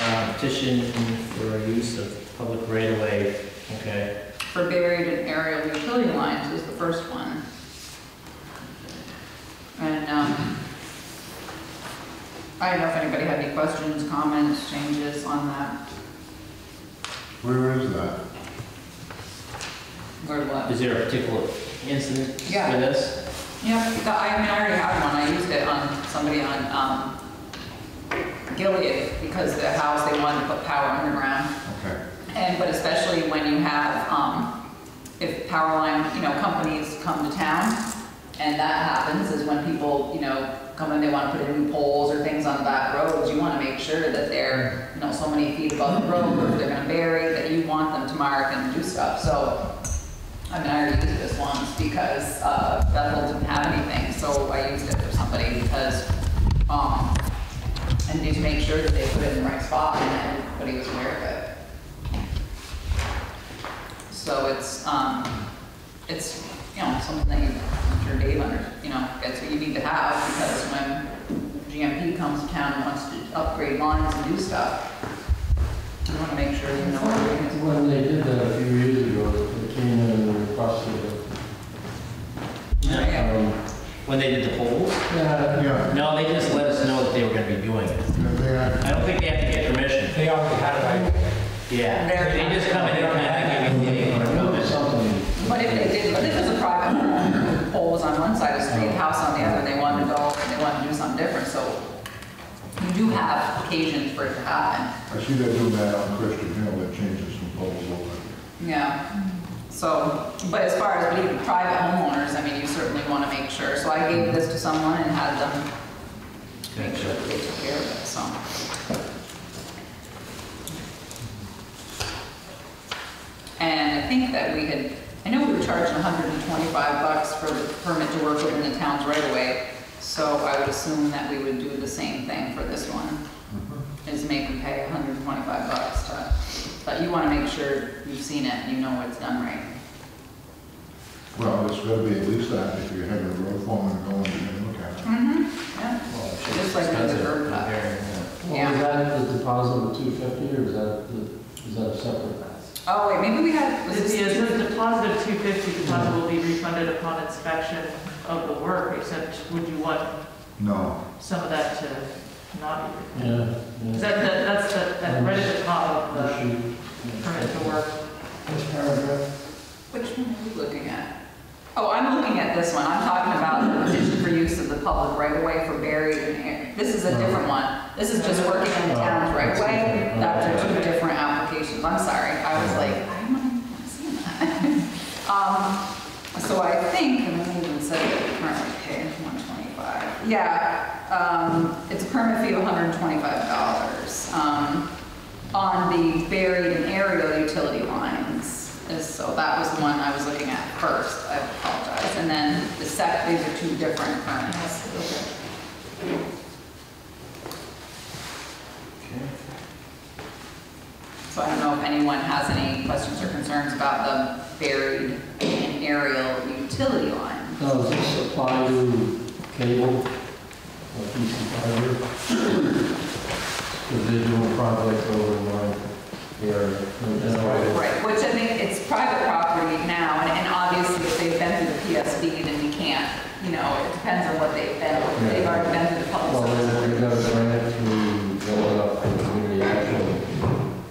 Uh, Petition for use of public right of way, okay. For buried and aerial utility lines was the first one. And, um, I don't know if anybody had any questions, comments, changes on that, Where is that? or what? Is there a particular incident for Yeah. this? Yeah, the- I mean, I already had one, I used it on somebody on, um, Gilead, because the house, they wanted to put power underground. Okay. And, but especially when you have, um, if power line, you know, companies come to town, and that happens, is when people, you know, come in, they wanna put in new poles or things on the back roads, you wanna make sure that they're, you know, so many feet above the road, or if they're gonna bury, that you want them to mark and do stuff, so. I mean, I already used this once because, uh, Bethel didn't have anything, so I used it for somebody because, um, I needed to make sure that they put it in the right spot and everybody was aware of it. So it's, um, it's, you know, something that you, I'm sure Dave under, you know, that's what you need to have, because when GMP comes to town and wants to upgrade lines and do stuff, you wanna make sure you know what you're doing. When they did that a few years ago, they came in and requested it. Yeah. Um, When they did the polls? Yeah, Yeah, No, they just let us know that they were gonna be doing it. and they had, I don't think they have to get permission. They already had it, I, Yeah, they just come in and kind of give you, I know the something, But if they did, but if it was a private home, the pole was on one side of the street, house on the other, they wanted to go, they wanted to do something different, so you do for it to happen. I see they're doing that on Christian Hill, they're changing some poles over. Yeah, so, but as far as being private homeowners, I mean, you certainly want to make sure. So I gave this to someone and had them make sure that they took care of it, so. And I think that we had, I know we were charging hundred and twenty-five bucks for the permit to work within the town's right away. So I would assume that we would do the same thing for this one, is make them pay hundred and twenty-five bucks to, but you want to make sure you've seen it and you know it's done right. Well, it's gotta be at least that, if you're having a road foreman going and look at it. Mm-hmm, yeah. Well, it's Just like with the expensive curb cut. comparing, yeah. well, is that the deposit of two fifty, or is that, the- is that a separate? Oh, wait, maybe we had, was The this? the deposit of two fifty, deposit will be refunded upon inspection of the work, except would you want No, some of that to not be? Yeah. Is that, that, that's the, that right at the top of the permit to work. Which paragraph? Which one are we looking at? Oh, I'm looking at this one, I'm talking about the petition for use of the public right of way for buried and, air- this is a different one. This is just working in the town's right of way, that's are two different applications, I'm sorry, I was like, why am I not seeing that? Um, so I think, and then even said that currently pay one twenty-five, yeah, um, it's a permit fee of hundred and twenty-five dollars. Um, on the buried and aerial utility lines, is, so that was the one I was looking at first, I apologize. And then the sec, these are two different permits. So I don't know if anyone has any questions or concerns about the buried and aerial utility line. Does this apply to cable, like DC fiber? Because they're doing projects over in my area. Right, which I think it's private property now, and, and obviously if they've been through the PSB, then we can't, you know, it depends on what they've been, they've already been through the public. Well, service. they, they got a grant through, going up in community action,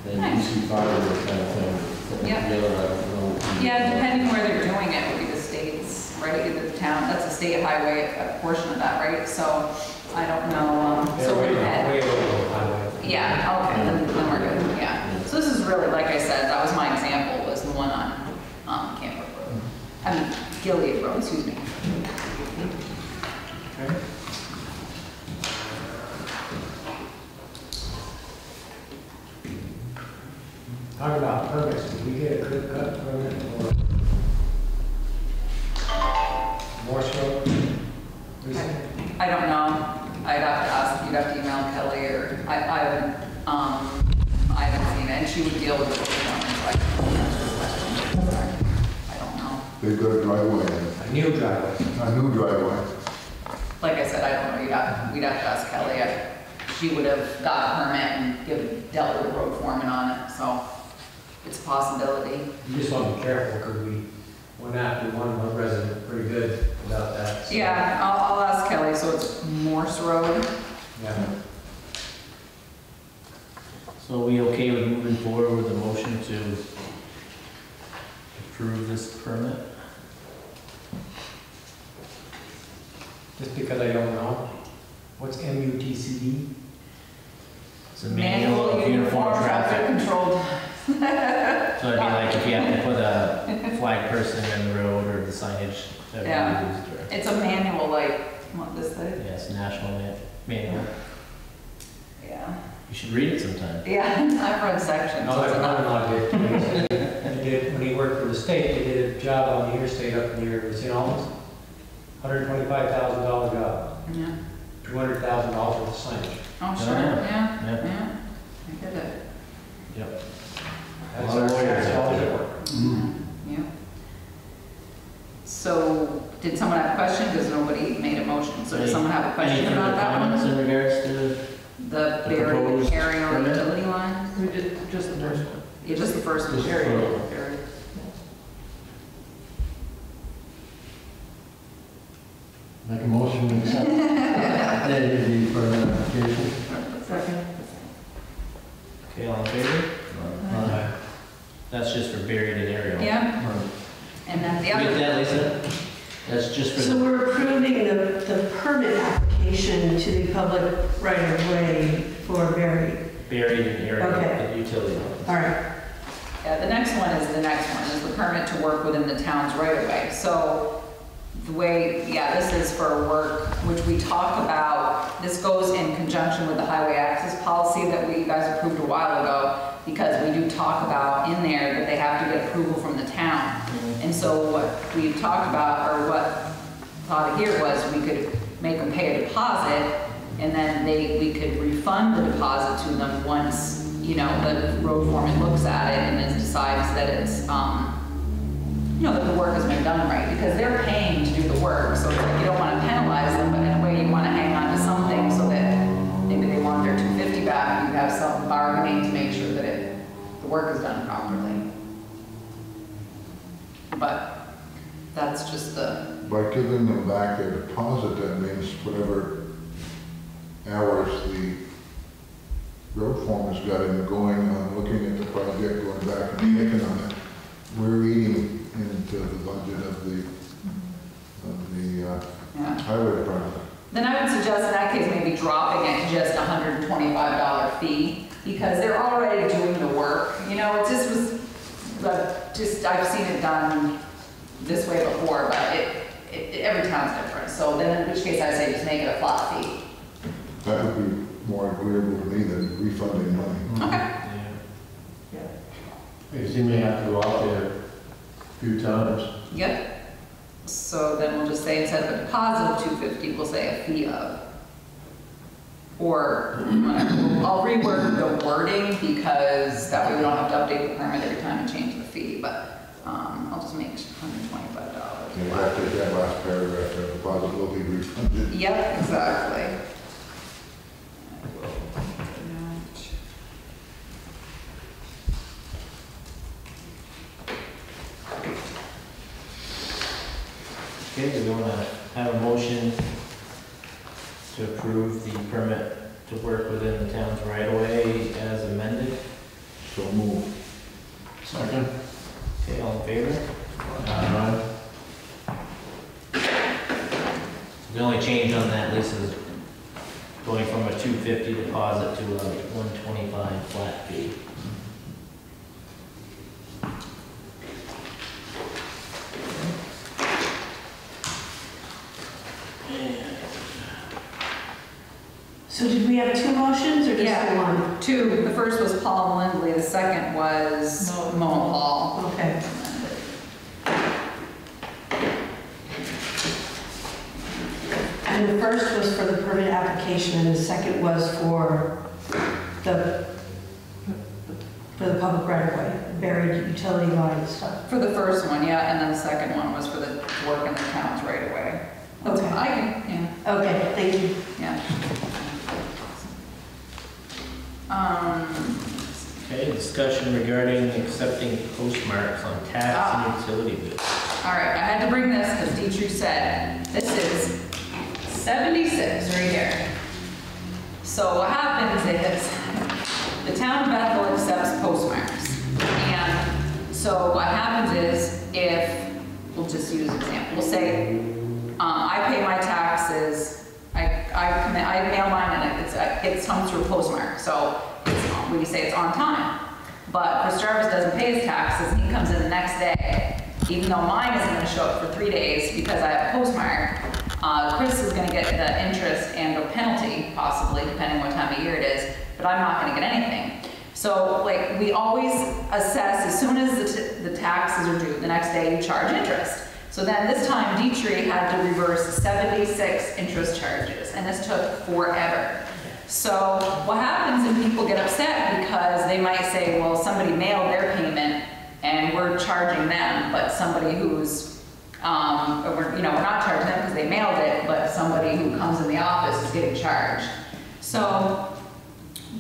and ECFiber kind of thing. putting Yep. Together, I don't know. Yeah, depending where they're doing it, would be the states, right, either the town, that's a state highway, a portion of that, right? So, I don't know, um, so we're way, at, way over highway. yeah, okay, then, then we're good, yeah. So this is really, like I said, that was my example, was the one on, um, Camp Road. I mean, Gilead Road, excuse me. Okay. Talk about permits, did we get a curb cut permit I, I haven't, um, I haven't seen it, and she would deal with it with them, so I can't answer the question. I don't know. They've got a driveway, A new driveway. a new driveway. Like I said, I don't know, you'd have, we'd have to ask Kelly. I- She would have got a permit and give, dealt with the road foreman on it, so it's a possibility. You just want to be careful, because we went after one, one resident pretty good about that. so- Yeah, I'll, I'll ask Kelly, so it's Morse Road. Yeah. So are we okay with moving forward with the motion to approve this permit? Just because I don't know, what's MUTCD? It's a manual of uniform traffic. Controlled. So it'd be like if you have to put a flag person in the road or the signage that Yeah. we used or, It's a manual, like, what this thing? yes, national ma- manual. Yeah. You should read it sometime. Yeah, I've read sections. No, it's my enough. brother-in-law did. He did, when he worked for the state, he did a job on the interstate up near St. Albans. Hundred twenty-five thousand dollar job, Yeah. two hundred thousand dollars worth of signage. Oh, sure, Yeah. yeah, Yeah. yeah. I get it. Yep. That's lot of our, lawyers that's out all there. it work. Yeah. So, did someone have a question? Because nobody made a motion. So does Any- someone have a Any question further about that comments one? in regards to, The the buried proposed aerial permit? utility line? We did just the first one. Yeah, just the first one. Just the Buried, first one. buried. Make a motion to accept the permit application. Second. okay, all in favor? Aye. That's just for buried and aerial. Yeah, Right. and then the You get other, that, Lisa? That's just for So the, we're approving the, the permit application to the public right-of-way for Berry. buried and aerial Okay. utility lines. All right. yeah, the next one is the next one, is the permit to work within the town's right of way. So the way, yeah, this is for work, which we talk about, this goes in conjunction with the highway access policy that we, you guys approved a while ago, because we do talk about in there that they have to get approval from the town. Mm-hmm. And so what we talked about, or what thought here was, we could make them pay a deposit, and then they, we could refund the deposit to them once, you know, the road foreman looks at it and then decides that it's, um, you know, that the work has been done right, because they're paying to do the work, so like you don't wanna penalize them, but in a way you wanna hang on to something so that maybe they want their two fifty back, you have some bargaining to make sure that it, the work is done properly. But that's just the, By giving them back their deposit, that means whatever hours the road foreman's got in going on, looking at the project, going back and checking on it, we're eating into the budget of the of the uh, highway department. Then I would suggest in that case, maybe dropping it to just a hundred and twenty-five dollar fee, because they're already doing the work, you know, it just was, but just, I've seen it done this way before, but it, it, every town's different, so then in which case I say just make it a flat fee. That would be more agreeable to me than refunding money. Hmm. Okay. Yeah. Yeah. Because you may have to go out there a few times. Yep. So then we'll just say instead of a deposit of two fifty, we'll say a fee of. Or, whatever. I'll reword the wording because that way we don't have to update the permit every time and change the fee, but, I'll just make hundred twenty-five You dollars. have to take that last paragraph, the deposit will be refunded. Yep, exactly. Okay, do we want to have a motion to approve the permit to work within the town's right of way as amended? So move. Second? Okay, all in favor? Aye. The only change on that, Lisa, is going from a two fifty deposit to a one twenty-five flat fee. So did we have two motions or just Yeah. one? Two, the first was Paul Lindley, the second was Mo- Hall. Okay. And the first was for the permit application and the second was for the, for the public right of way, buried utility line stuff. For the first one, yeah, and then the second one was for the work in the towns right away. That's Okay. I can, yeah, Okay, thank you. yeah. Um, Okay, discussion regarding accepting postmarks on tax and utility bills. all right, I had to bring this because Dietrich said, this is seventy-six right here. So what happens is, the town of Bethel accepts postmarks. And so what happens is, if, we'll just use an example, we'll say, um, I pay my taxes, I, I commit, I mail mine it's, it comes through postmark, so it's, we say it's on time. But Chris Jarvis doesn't pay his taxes, and he comes in the next day, even though mine isn't gonna show up for three days because I have a postmark, uh, Chris is gonna get the interest and a penalty, possibly, depending on what time of year it is, but I'm not gonna get anything. So, like, we always assess, as soon as the, the taxes are due, the next day you charge interest. So then this time Dietrich had to reverse 76 interest charges, and this took forever. So what happens if people get upset because they might say, well, somebody mailed their payment and we're charging them, but somebody who's, um, or you know, we're not charging them because they mailed it, but somebody who comes in the office is getting charged. So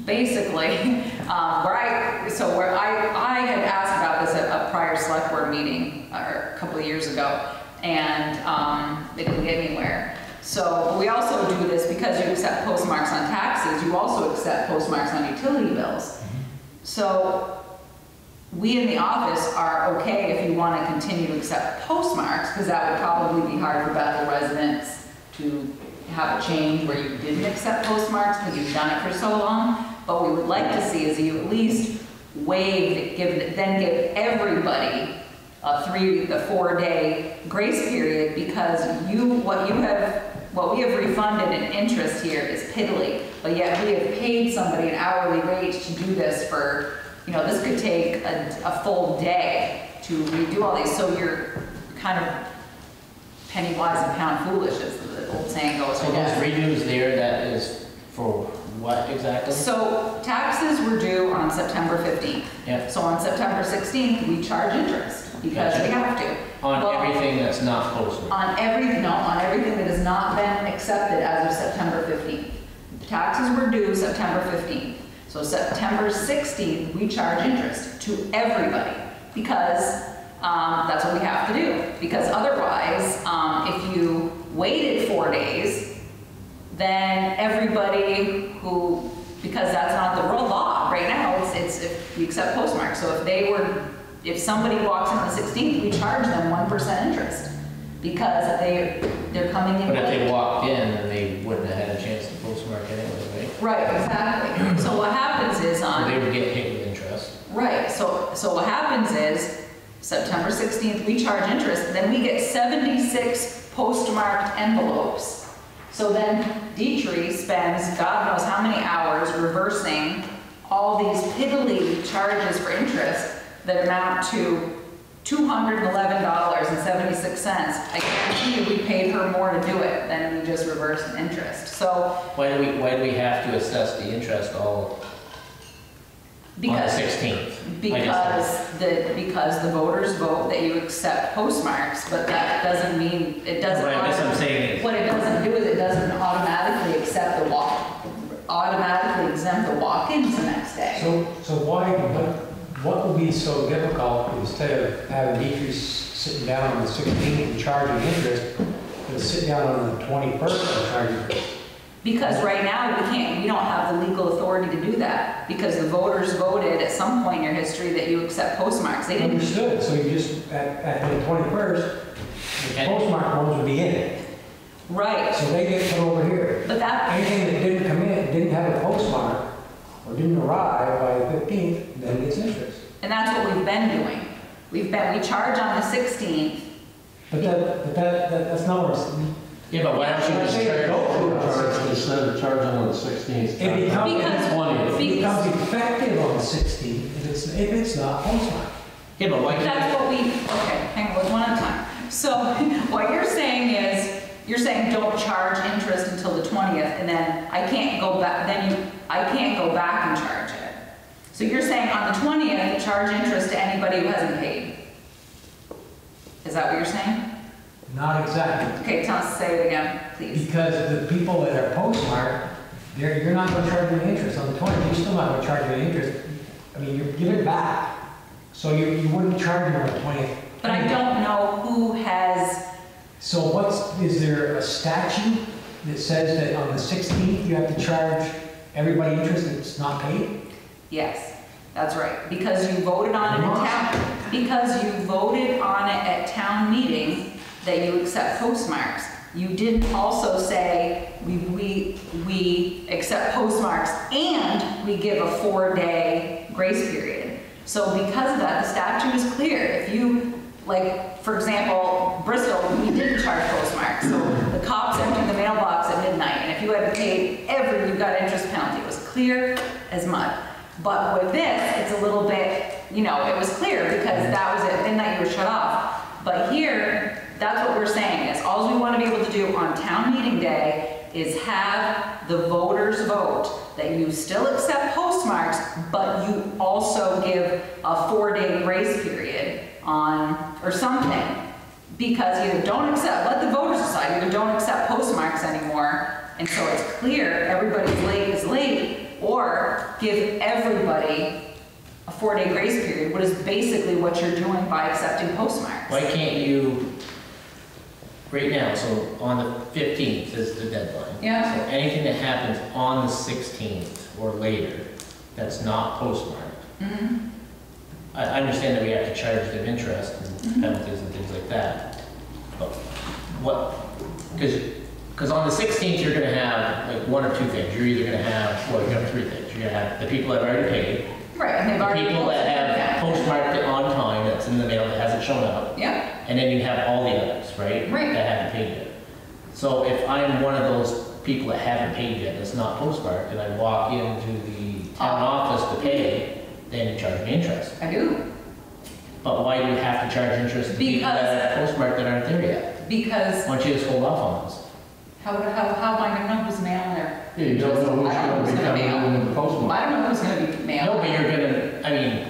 basically, um, where I, so where I, I had asked about this at a prior select board meeting, or a couple of years ago, and, um, they didn't get anywhere. So we also do this because you accept postmarks on taxes, you also accept postmarks on utility bills. So we in the office are okay if you want to continue to accept postmarks, because that would probably be hard for Bethel residents to have a change where you didn't accept postmarks because you've done it for so long. But we would like to see is you at least waive, give, then give everybody a three, the four-day grace period because you, what you have, what we have refunded in interest here is piddly, but yet we have paid somebody an hourly rate to do this for, you know, this could take a, a full day to redo all these, so you're kind of penny wise and pound foolish, as the old saying goes, So those redos there, that is for what exactly? So taxes were due on September 15th. Yeah. So on September 16th, we charge interest because we have to. On Well, everything that's not postmarked? On every, no, on everything that has not been accepted as of September 15th. Taxes were due September 15th. So September 16th, we charge interest to everybody because um, that's what we have to do. Because otherwise, um, if you waited four days, then everybody who, because that's not the real law right now, it's, it's if you accept postmarks. So if they were, if somebody walks in on the 16th, we charge them 1% interest. Because they, they're coming in But if they walked in, then they wouldn't have had a chance to postmark anyway, right? Right, exactly. So what happens is So on. they would get hit with interest. Right, so, so what happens is, September 16th, we charge interest, then we get 76 postmarked envelopes. So then Dietrich spends God knows how many hours reversing all these piddly charges for interest that amount to $211.76. I guarantee you, we paid her more to do it than we just reversed the interest. So, Why do we, why do we have to assess the interest all on the because. 16th? Because the, because the voters vote that you accept postmarks, but that doesn't mean, it doesn't. Right, that's what I'm saying What it doesn't do is it doesn't automatically accept the walk, automatically exempt the walk-ins the next day. So, so why, what, would be so difficult instead of having Dietrich sitting down on the 16th and charging interest, to sit down on the 21st and charge interest? Because right now, we can't, we don't have the legal authority to do that, because the voters voted at some point in your history that you accept postmarks. They didn't, Understood, so you just, at, at the 21st, the postmark ones would be in it, right, so they get put over here. but that, Anything that didn't come in, didn't have a postmark, or didn't arrive by the 15th, then gets interest. and that's what we've been doing. We've been, we charge on the 16th, But that, but that, that- that's not what it's, Yeah, but why don't you just charge? Charge, instead of charging on the 16th. It becomes- Because- it becomes effective on the 16th if it's, if it's not postmarked. Yeah, but why That's what we, okay, hang on, one at a time. So what you're saying is, you're saying don't charge interest until the 20th, and then I can't go back, then you, I can't go back and charge it. So you're saying on the 20th, charge interest to anybody who hasn't paid? Is that what you're saying? Not exactly. Okay, tell us, say it again, please. Because the people that are postmarked, they're, you're not gonna charge them interest on the 20th, you're still not gonna charge them interest. I mean, you give it back, so you, you wouldn't charge them on the 20th. But I don't know who has, So what's, is there a statute that says that on the 16th, you have to charge everybody interest that's not paid? yes, that's right, because you voted on it at town, because you voted on it at town meeting that you accept postmarks. You didn't also say, we, we, we accept postmarks and we give a four-day grace period. So because of that, the statute is clear. If you, like, for example, Bristol, we didn't charge postmarks. So the cops emptied the mailbox at midnight, and if you had paid every, you got interest penalty. It was clear as mud. But with this, it's a little bit, you know, it was clear because that was it. midnight, you were shut off. But here, that's what we're saying, is all we want to be able to do on town meeting day is have the voters vote that you still accept postmarks, but you also give a four-day grace period on, or something. Because either don't accept, let the voters decide, either don't accept postmarks anymore, and so it's clear everybody's late is late, or give everybody a four-day grace period, what is basically what you're doing by accepting postmarks. Why can't you, right now, so on the 15th is the deadline. Yeah. So anything that happens on the 16th or later that's not postmarked, Mhm. I I understand that we have to charge them interest and mm-hmm. penalties and things like that. But what, because, because on the 16th, you're gonna have like one or two things. You're either gonna have, well, you have three things. You're gonna have the people that have already paid, Right, and they've the already. people that have postmarked it on time, that's in the mail, that hasn't shown up, Yeah, and then you have all the others, right? Right. That haven't paid yet. So if I'm one of those people that haven't paid yet, that's not postmarked, and I walk into the town oh. office to pay, then you charge me interest. I do, But why do you have to charge interest to people that are postmarked that aren't there yet? because Why don't you just hold off on those? how, how, how am I gonna know who's mailing there? Yeah, you don't know who's I don't know gonna be who's coming mail. in the postmark. I don't know who's gonna be No, mailing. but you're gonna, I mean,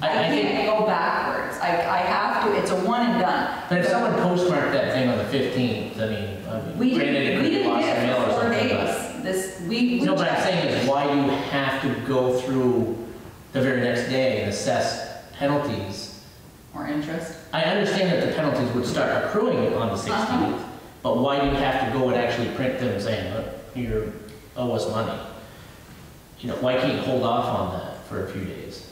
I, I I think, can't go backwards, I, I have to, it's a one and done. but if someone postmarked that thing on the 15th, I mean, I We mean, granted, it didn't, could we be didn't lost in get mail it or for four something, but. days, this, we. we No, but I'm checked. saying is why do you have to go through the very next day and assess penalties? Or interest. I understand that the penalties would start accruing on the Uh-huh. 16th, but why do you have to go and actually print them saying, look, you owe us money? You know, why can't you hold off on that for a few days?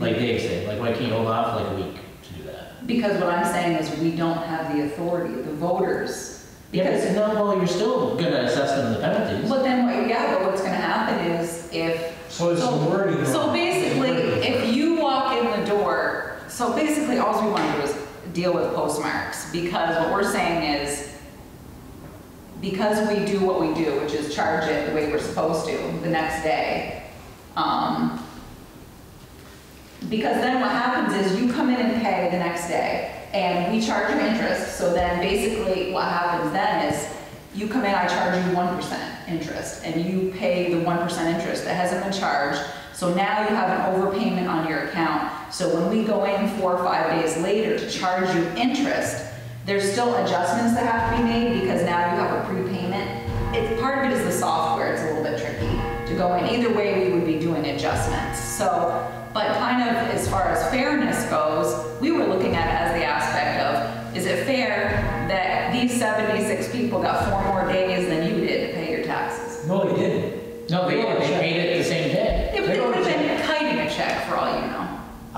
Like Dave said, like why can't you hold off like a week to do that? Because what I'm saying is we don't have the authority, the voters. Yeah, Because, but no, well, you're still gonna assess them the penalties. but then, what? yeah, but what's gonna happen is if So it's the So- wording. So basically, if you walk in the door, so basically, all we want to do is deal with postmarks, because what we're saying is, because we do what we do, which is charge it the way we're supposed to the next day, um, because then what happens is you come in and pay the next day, and we charge you interest, so then basically what happens then is, you come in, I charge you one percent interest, and you pay the one percent interest that hasn't been charged, so now you have an overpayment on your account. So when we go in four or five days later to charge you interest, there's still adjustments that have to be made, because now you have a prepayment. It's, part of it is the software, it's a little bit tricky to go in. Either way, we would be doing adjustments. So, but kind of as far as fairness goes, we were looking at it as the aspect of, is it fair that these 76 people got four more days than you did to pay your taxes? No, they didn't. No, they, they paid it the same day. It would have been kiting a check for all you know.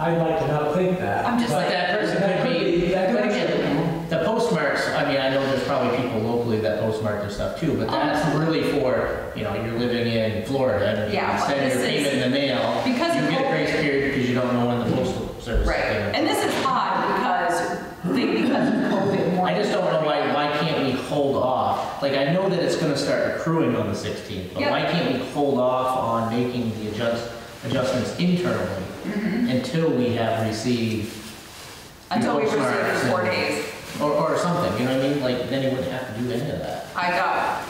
I'd like to not think that. I'm just But like, that person That could could be, be- that but could again, the postmarks, I mean, I know there's probably people locally that postmark their stuff too, but that's um, really for, you know, you're living in Florida and you Yeah, but send your this payment in the mail. Because You of get a grace period because you don't know when the postal service is right. gonna- And this is odd because, they- because of COVID more. I just don't know why, why can't we hold off? Like, I know that it's gonna start accruing on the 16th, but Yeah. why can't we hold off on making the adjust, adjustments internally. Until we have received, Until we receive postmarks four days. or, or something, you know what I mean? Like, then you wouldn't have to do any of that. I got,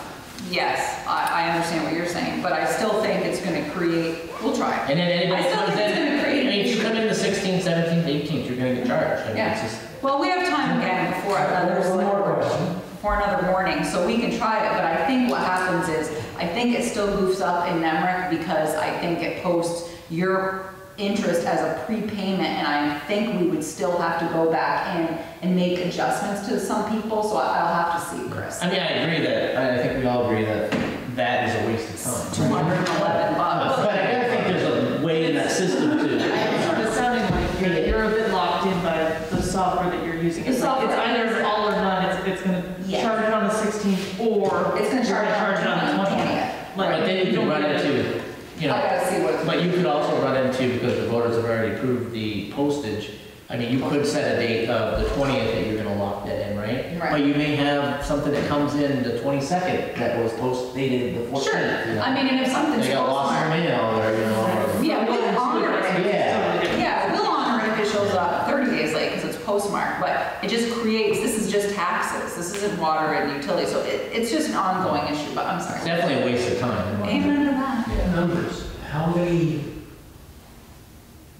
yes, I, I understand what you're saying, but I still think it's gonna create, we'll try. And then anybody I still comes think it's in, gonna I create an mean, if you issue. come in the 16th, 17th, 18th, you're gonna get charged. I mean, Yeah. it's just, Well, we have time again before another, One more select- question. before another warning, so we can try it, but I think what happens is, I think it still goofs up in NEMRC because I think it posts your interest as a prepayment, and I think we would still have to go back in and make adjustments to some people, so I- I'll have to see, Chris. I mean, I agree that, I I think we all agree that that is a waste of time. Two hundred and eleven bucks. But I gotta think there's a way in that system to, It's sort of sounding like you're, you're a bit locked in by the software that you're using. The It's like, it's software either all or none, it's, it's gonna Yes. charge it on the 16th, or It's gonna you're charge charge it on the 20th. Like, but then you don't can run it. into, you know. I gotta see what. But you could also run into, because the voters have already approved the postage, I mean, you could set a date of the 20th that you're gonna lock that in, right? Right. But you may have something that comes in the 22nd that was post dated the 14th. Sure, you know? I mean, and if something's They got lost in postmarked. the mail or, you know, or- Yeah, we'll honor it. Yeah. Yeah, we'll honor it if it shows up 30 days late because it's postmarked, but it just creates, this is just taxes, this isn't water and utility, so it, it's just an ongoing issue, but I'm It's sorry. definitely a waste of time. in my opinion. Amen to that. Yeah. Numbers, how many,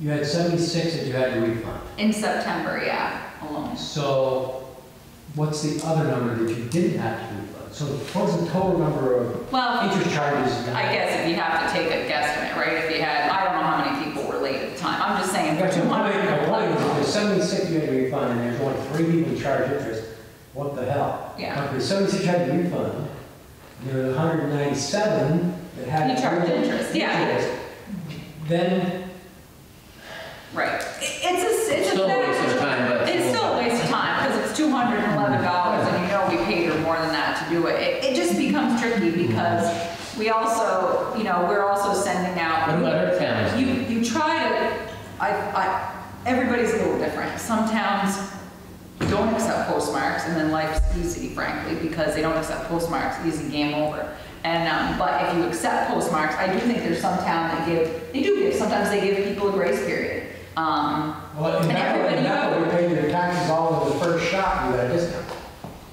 you had 76 that you had to refund. In September, yeah, alone. So what's the other number that you didn't have to refund? So what's the total number of Well, interest charges? I guess if you have to take a guesstimate, right, if you had, I don't know how many people were late at the time, I'm just saying But the point, the point is, there's 76 you had to refund, and there's only three people who charge interest, what the hell? Yeah. There's 76 you had to refund, there are 197 that had. You charged interest, yeah. Then, Right. It's a, it's a. Still a waste of time, but- It's still a waste of time, because it's two hundred and eleven dollars, and you know we paid her more than that to do it. It, it just becomes tricky, because we also, you know, we're also sending out. What about other towns? You, you try to, I, I, everybody's a little different. Some towns don't accept postmarks, and then life's easy, frankly, because they don't accept postmarks, easy game over. And, um, but if you accept postmarks, I do think there's some town that give, they do give, sometimes they give people a grace period. Um, well, in And that everybody in that way, you- we paid your taxes all in the first shot, you got a discount.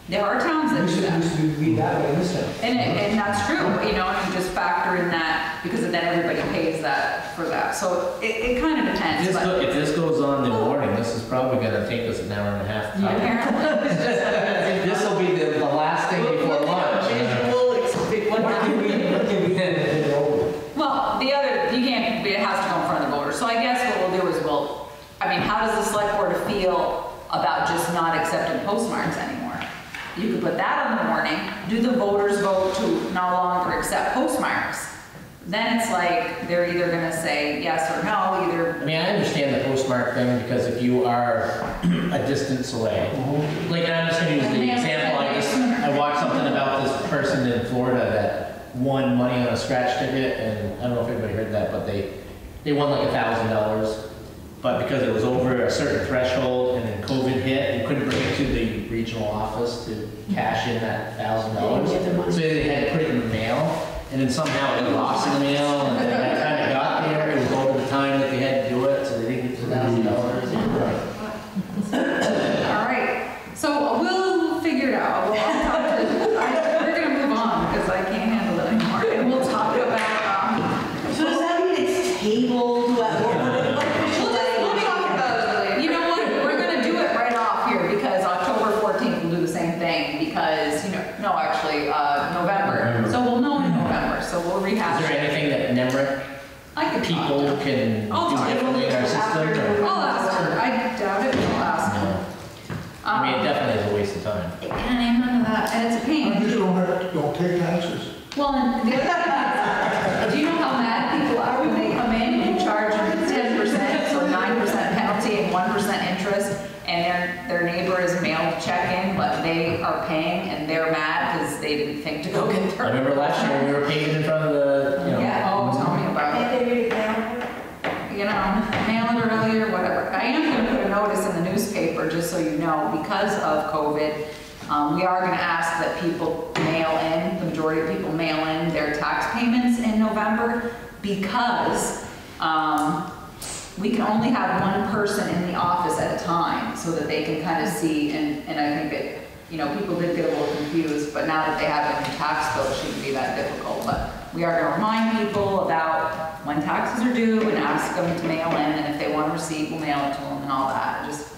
there are towns that Used do to, that. used to be that way in this town. And, it- and that's true, you know, and you just factor in that, because then everybody pays that for that. So it, it kind of depends, This but go- If this goes on the morning, this is probably gonna take us an hour and a half. time. apparently. This will be the, the last thing before lunch. you know? Visual, ex- what What can we, what can we do to get it over? Well, the other, you can't, it has to go in front of the voters. So I guess what we'll do is we'll, I mean, how does the select board feel about just not accepting postmarks anymore? You could put that on the warning, do the voters vote to no longer accept postmarks? then it's like, they're either gonna say yes or no, either, I mean, I understand the postmark thing because if you are a distance away, mm-hmm. like I'm just gonna use the example, I just, I watched something about this person in Florida that won money on a scratch ticket and I don't know if anybody heard that, but they, they won like a thousand dollars. But because it was over a certain threshold and then COVID hit, you couldn't bring it to the regional office to cash in that thousand dollars. They didn't get their money. So they had to put it in the mail and then somehow it got lost in the mail and then by the time it got there, it was over the time that they had to do it, so they didn't get the thousand dollars. all right. So we'll figure it out, we'll I'll talk to, I, we're gonna move on because I can't handle it anymore. And we'll talk about, um, So does that mean it's tabled, what, what, what We'll official just, we'll language? talk about it. You know what, we're gonna do it right off here because October 14th will do the same thing because, you know, no, actually, uh, November. So we'll know in November, so we'll rehash Is there it. anything that NEMRC I could talk people to her. can I'll do talk to differently in our system? or- I'll ask her, I doubt it, but I'll ask her. I mean, it Um, definitely is a waste of time. And amen to that, and it's a pain. I just don't have, don't pay taxes. Well, and the other thing is, do you know how mad people are when they come in and you charge them ten percent, so nine percent penalty and one percent interest, and their, their neighbor is mailed a check in, but they are paying and they're mad because they didn't think to go get their. I remember last year when we were paving in front of the, you know. Yeah, oh, tell me about it. Can't they read it down? you know, mail it earlier, whatever. I am gonna put a notice in the newspaper, just so you know, because of COVID, um, we are gonna ask that people mail in, the majority of people mail in their tax payments in November, because, um, we can only have one person in the office at a time, so that they can kind of see, and, and I think it, you know, people did get a little confused, but now that they have a new tax bill, it shouldn't be that difficult. But we are gonna remind people about when taxes are due and ask them to mail in, and if they want to receive, we'll mail it to them and all that. It just,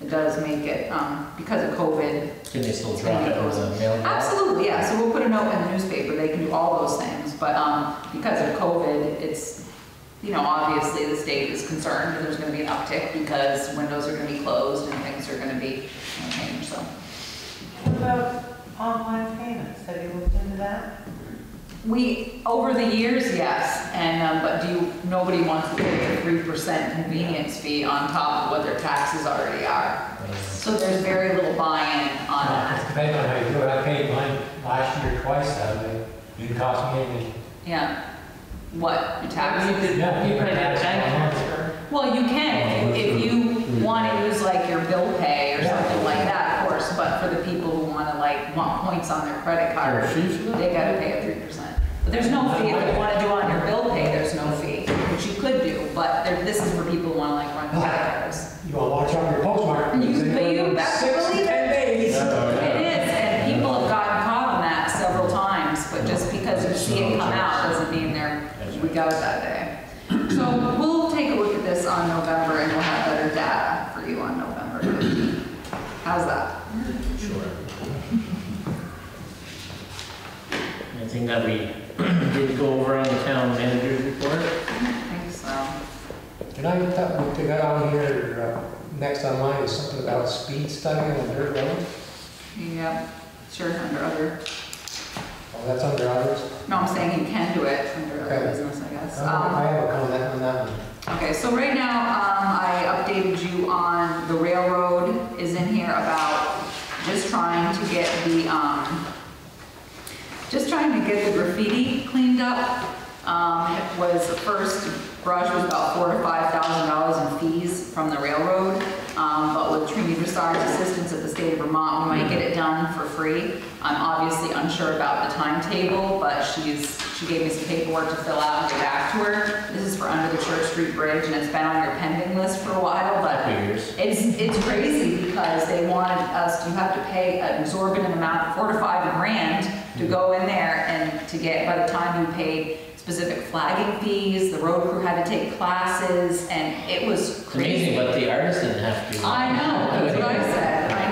it does make it, um, because of COVID, Can they still drop it or the mail? Absolutely, yeah, so we'll put a note in the newspaper, they can do all those things, but, um, because of COVID, it's, you know, obviously the state is concerned that there's gonna be an uptick because windows are gonna be closed and things are gonna be you know, changed, so. What about online payments? Have you looked into that? We, over the years, yes, and, um, but do you, nobody wants to pay a three percent convenience fee on top of what their taxes already are. So there's very little buy-in on that, It's depending on how you do it. I paid mine last year twice that way. Didn't cost me anything. yeah. What, your taxes? You could, you Yeah, put it in a tax bank online. transfer. Well, you can, if if you want to use like your bill pay or something like that, of course, but for the people who want to on their credit card, Is there a fee for that? they gotta pay a three percent. But there's no fee if you want to do on your bill pay, there's no fee, which you could do, but there- this is for people who want to like run oh. credit cards. You wanna watch out your. You- because but they you go best Six to believe ten days. It is, and people have gotten caught on that several times, but just because you see it come out doesn't mean they're, we got it that day. So we'll take a look at this on November and we'll have better data for you on November 15th. How's that? Sure. Anything that we didn't go over on the town manager's report? I think so. Can I, tell- we got on here, uh, next on mine is something about speed study on dirt road. Yep, sure, under other, Oh, that's under others. no, I'm saying you can do it under other Okay. business, I guess. I Um, have a comment on that one. Okay, so right now, um, I updated you on the railroad is in here about just trying to get the, um, just trying to get the graffiti cleaned up. Um, was, the first brush was about four to five thousand dollars in fees from the railroad. Um, but with Trinity Broussard's assistance at the state of Vermont, we might get it done for free. I'm obviously unsure about the timetable, but she's, she gave me some paperwork to fill out and get back to her. This is for under the Church Street Bridge, and it's been on your pending list for a while, but it's, it's crazy because they wanted us, to have to pay an exorbitant amount, four to five grand to go in there and to get, by the time you paid specific flagging fees, the road crew had to take classes, and it was It's crazy. amazing, but the artist didn't have to. I know, that's what I said, I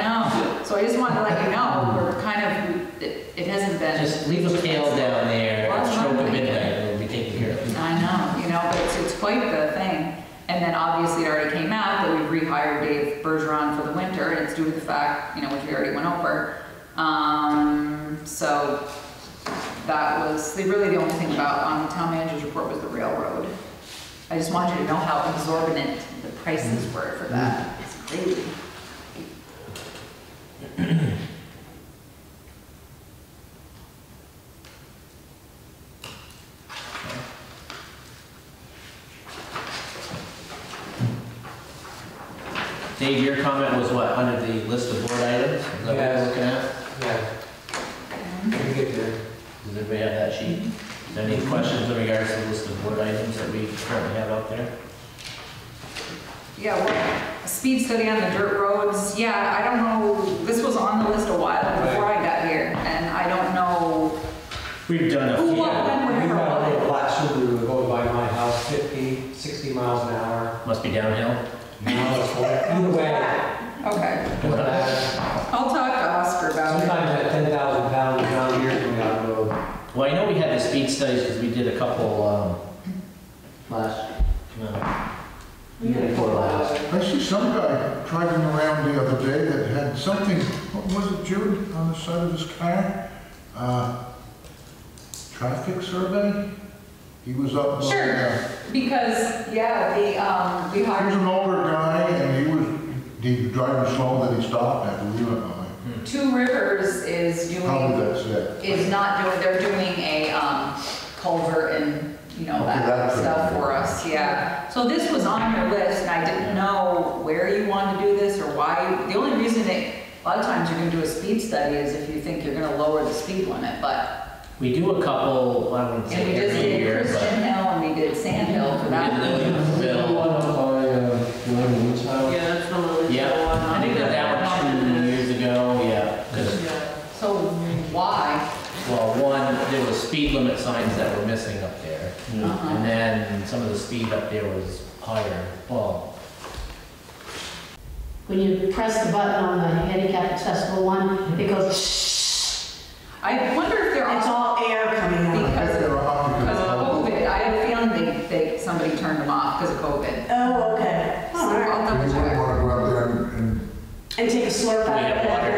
know. So I just wanted to let you know, we're kind of, it it hasn't been. Just leave a pail down there, Lots of stroke at money. midnight, and it'll be taken care of. I know, you know, but it's, it's quite the thing. And then obviously it already came out that we've rehired Dave Bergeron for the winter, and it's due to the fact, you know, which we already went over. Um, so that was, the- really the only thing about, on the town manager's report was the railroad. I just wanted you to know how exorbitant the prices were for that. It's crazy. Dave, your comment was what, under the list of board items? Is that what you're looking at? Yeah. Let me get there. Does everybody have that sheet? Is there any questions in regards to the list of board items that we currently have out there? Yeah, well, a speed study on the dirt roads, yeah, I don't know, this was on the list a while before I got here, and I don't know We've done a who, few. what, when, We whatever. got a what. little black Subaru that goes by my house 50, 60 miles an hour. Must be downhill. Now it's like, either way, Okay, look at that. I'll talk to Oscar about it. Sometimes that 10,000 pound John Deere coming out the road. Well, I know we had the speed studies because we did a couple, um, last, no, year before last. I see some guy driving around the other day that had something, what was it, Jude, on the side of his car? Uh, Traffic survey? He was up by, Sure. uh, Because, yeah, the, um, we He was hired an older guy and he was, he was driving slow, then he stopped after we went by. Two Rivers is doing, Probably doing, that's it. is not doing, they're doing a, um, culvert and, you know, Okay, that that's stuff it. for us, yeah. So this was on your list, and I didn't know where you wanted to do this or why. The only reason that, a lot of times you're gonna do a speed study is if you think you're gonna lower the speed limit, but, We do a couple, I wouldn't and say we just every did year, but Christian Hill and we did Sand Hill for we that. did The Lillianville. one up by, uh, Glenn Woods house? Yeah, that's the Lily Yeah. I think that that one two years ago, yeah. 'cause, Yeah. So why? well, one, there was speed limit signs that were missing up there. Uh-huh. And then some of the speed up there was higher. Well, When you press the button on the handicap accessible one, it goes shh. I wonder if they're It's all, all air coming out. because of They're off Because because of of COVID, I have a feeling they, they, somebody turned them off because of COVID. Oh, okay. So All right. I'll double check. to go out there and, and And take a slurp out of that